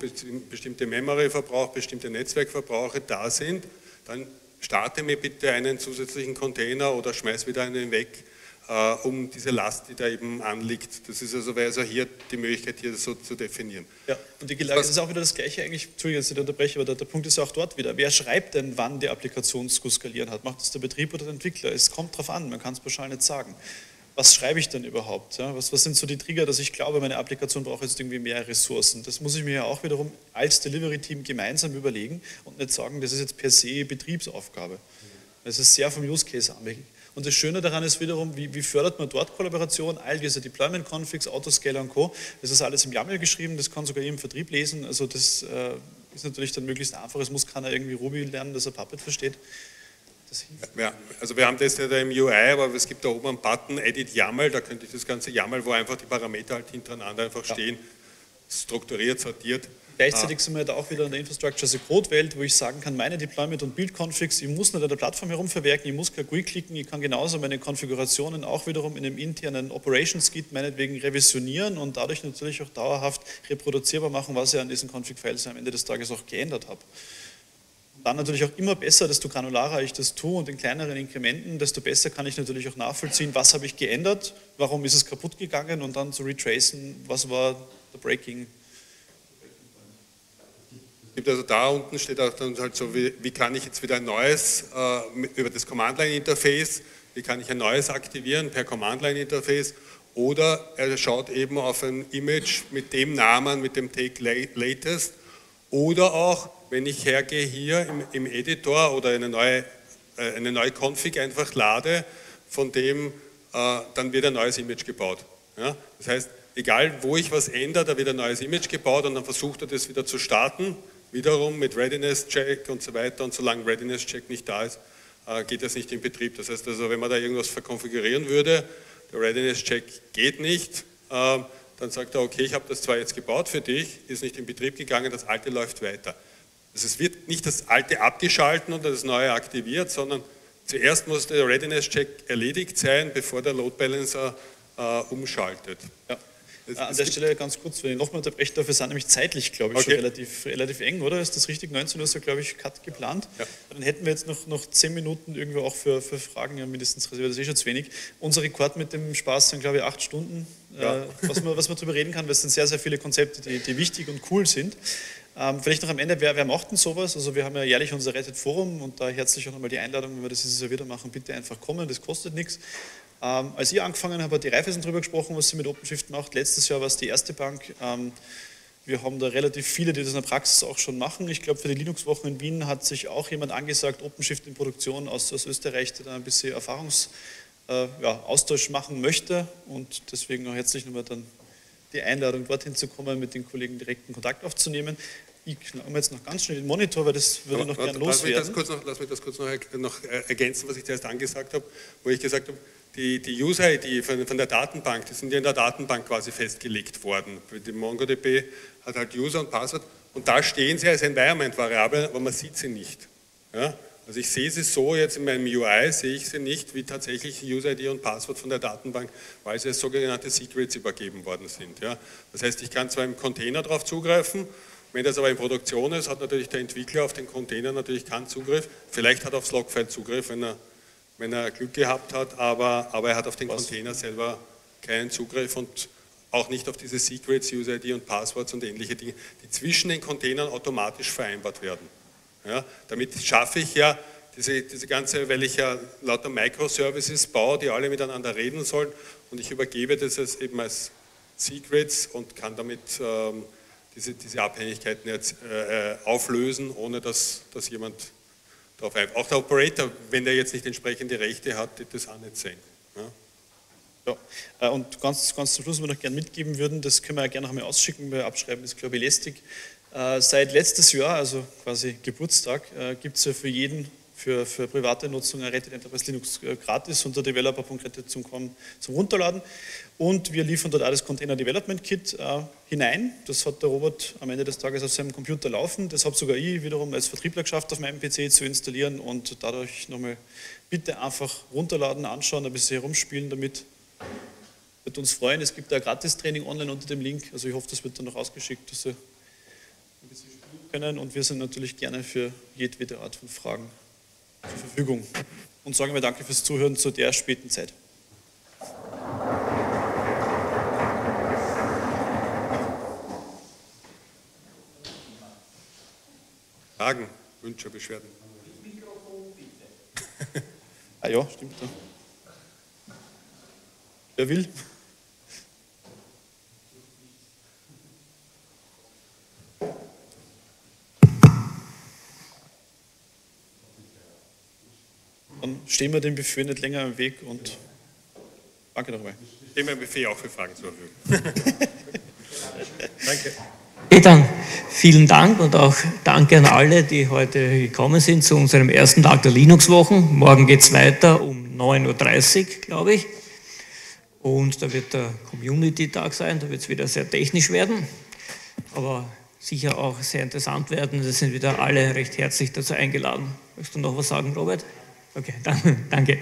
bestimmte Memory-Verbrauch, bestimmte Netzwerkverbrauche da sind, dann starte mir bitte einen zusätzlichen Container oder schmeiß wieder einen weg, äh, um diese Last, die da eben anliegt. Das ist also, wäre also hier die Möglichkeit, hier so zu definieren. Ja, und die Gelage, ist auch wieder das Gleiche eigentlich, Entschuldigung, dass ich unterbreche, aber der, der, Punkt ist auch dort wieder. Wer schreibt denn, wann die Applikation zu skalieren hat? Macht das der Betrieb oder der Entwickler? Es kommt darauf an, man kann es pauschal nicht sagen was schreibe ich denn überhaupt? Ja? Was, was, sind so die Trigger, dass ich glaube, meine Applikation braucht jetzt irgendwie mehr Ressourcen? Das muss ich mir ja auch wiederum als Delivery-Team gemeinsam überlegen und nicht sagen, das ist jetzt per se Betriebsaufgabe. Das ist sehr vom Use Case abhängig. Und das Schöne daran ist wiederum, wie, wie fördert man dort Kollaboration? All diese Deployment-Configs, Autoscaler und Co. Das ist alles im YAML geschrieben, das kann sogar im Vertrieb lesen. Also das äh, ist natürlich dann möglichst einfach. Es muss keiner irgendwie Ruby lernen, dass er Puppet versteht. Ja, also wir haben das ja da im UI, aber es gibt da oben einen Button Edit YAML, da könnte ich das ganze YAML, wo einfach die Parameter halt hintereinander einfach ja. stehen, strukturiert, sortiert. Gleichzeitig ah. sind wir da auch wieder in der Infrastructure as a Code Welt, wo ich sagen kann, meine Deployment und Build Configs, ich muss nicht an der Plattform herumverwerken, ich muss kein GUI klicken, ich kann genauso meine Konfigurationen auch wiederum in einem internen Operations Git meinetwegen revisionieren und dadurch natürlich auch dauerhaft reproduzierbar machen, was ich an diesen Config-Files am Ende des Tages auch geändert habe dann natürlich auch immer besser, desto granularer ich das tue und in kleineren Inkrementen, desto besser kann ich natürlich auch nachvollziehen, was habe ich geändert, warum ist es kaputt gegangen und dann zu retracen, was war der Breaking. gibt also da unten steht auch dann halt so, wie, wie kann ich jetzt wieder ein neues äh, über das Command-Line-Interface, wie kann ich ein neues aktivieren per Command-Line-Interface oder er schaut eben auf ein Image mit dem Namen, mit dem Take Latest oder auch wenn ich hergehe hier im, im Editor oder eine neue, äh, eine neue Config einfach lade, von dem äh, dann wird ein neues Image gebaut. Ja? Das heißt, egal wo ich was ändere, da wird ein neues Image gebaut und dann versucht er das wieder zu starten, wiederum mit Readiness Check und so weiter und solange Readiness Check nicht da ist, äh, geht das nicht in Betrieb. Das heißt also, wenn man da irgendwas verkonfigurieren würde, der Readiness Check geht nicht, äh, dann sagt er, okay, ich habe das zwar jetzt gebaut für dich, ist nicht in Betrieb gegangen, das alte läuft weiter. Also es wird nicht das alte abgeschalten und das neue aktiviert, sondern zuerst muss der Readiness-Check erledigt sein, bevor der Load Balancer äh, umschaltet. Ja. An der Stelle ganz kurz, wenn ich nochmal unterbrechen darf, wir sind nämlich zeitlich, glaube ich, okay. schon relativ, relativ eng, oder? Ist das richtig? 19 Uhr ist ja, glaube ich, Cut geplant. Ja. Dann hätten wir jetzt noch, noch 10 Minuten irgendwo auch für, für Fragen ja mindestens reserviert. Das ist eh schon zu wenig. Unser Rekord mit dem Spaß sind, glaube ich, 8 Stunden, ja. äh, was, man, was man darüber reden kann, weil es sind sehr, sehr viele Konzepte, die, die wichtig und cool sind. Ähm, vielleicht noch am Ende, wer, wer macht denn sowas? Also wir haben ja jährlich unser Rettet Forum und da herzlich auch nochmal die Einladung, wenn wir das dieses Jahr wieder machen, bitte einfach kommen, das kostet nichts. Ähm, als ich angefangen habe, hat die Raiffeisen darüber gesprochen, was sie mit OpenShift macht. Letztes Jahr war es die erste Bank. Ähm, wir haben da relativ viele, die das in der Praxis auch schon machen. Ich glaube, für die Linux-Wochen in Wien hat sich auch jemand angesagt, OpenShift in Produktion aus, aus Österreich, der da ein bisschen Erfahrungsaustausch äh, ja, machen möchte. Und deswegen auch herzlich nochmal dann die Einladung, dorthin zu kommen, mit den Kollegen direkten Kontakt aufzunehmen. Ich knall jetzt noch ganz schnell den Monitor, weil das würde ich noch gerne loswerden. Lass mich, das kurz noch, lass mich das kurz noch, noch ergänzen, was ich zuerst angesagt habe, wo ich gesagt habe, die, die User-ID von, von, der Datenbank, die sind ja in der Datenbank quasi festgelegt worden. Die MongoDB hat halt User und Passwort und da stehen sie als Environment-Variable, aber man sieht sie nicht. Ja? Also ich sehe sie so jetzt in meinem UI, sehe ich sie nicht wie tatsächlich User-ID und Passwort von der Datenbank, weil sie als sogenannte Secrets übergeben worden sind. Ja. Das heißt, ich kann zwar im Container darauf zugreifen, wenn das aber in Produktion ist, hat natürlich der Entwickler auf den Container natürlich keinen Zugriff. Vielleicht hat er aufs Logfile Zugriff, wenn er, wenn er Glück gehabt hat, aber, aber er hat auf den Was? Container selber keinen Zugriff und auch nicht auf diese Secrets, User-ID und Passworts und ähnliche Dinge, die zwischen den Containern automatisch vereinbart werden. Ja, damit schaffe ich ja diese, diese ganze, weil ich ja lauter Microservices baue, die alle miteinander reden sollen und ich übergebe das als eben als Secrets und kann damit ähm, diese, diese Abhängigkeiten jetzt, äh, auflösen, ohne dass, dass jemand darauf einfällt. Auch der Operator, wenn der jetzt nicht entsprechende Rechte hat, wird das auch nicht sehen. Ja. ja. Und ganz, ganz zum Schluss, was wir noch gerne mitgeben würden, das können wir ja gerne noch einmal ausschicken, weil Abschreiben ist, glaube ich, lästig. Äh, seit letztes Jahr, also quasi Geburtstag, äh, gibt es ja für jeden für, für private Nutzung ein Reddit Enterprise Linux äh, gratis unter developer.reddit.com zum Runterladen. Und wir liefern dort das Container Development Kit hinein. Das hat der Robert am Ende des Tages auf seinem Computer laufen. Das habe sogar ich wiederum als Vertriebler geschafft, auf meinem PC zu installieren und dadurch nochmal bitte einfach runterladen, anschauen, ein bisschen herumspielen damit. Wird uns freuen. Es gibt ein Gratis-Training online unter dem Link. Also ich hoffe, das wird dann noch ausgeschickt, dass Sie ein bisschen spielen können. Und wir sind natürlich gerne für jedwede Art von Fragen zur Verfügung. Und sagen wir Danke fürs Zuhören zu der späten Zeit. Fragen, Wünsche, Beschwerden? ah ja, stimmt. Wer will? Dann stehen wir dem Buffet nicht länger im Weg und danke nochmal. Stehen wir im Buffet auch für Fragen zur Verfügung. danke. Dann vielen Dank und auch danke an alle, die heute gekommen sind zu unserem ersten Tag der Linux-Wochen. Morgen geht es weiter um 9.30 Uhr, glaube ich. Und da wird der Community-Tag sein, da wird es wieder sehr technisch werden, aber sicher auch sehr interessant werden. Da sind wieder alle recht herzlich dazu eingeladen. Möchtest du noch was sagen, Robert? Okay, danke.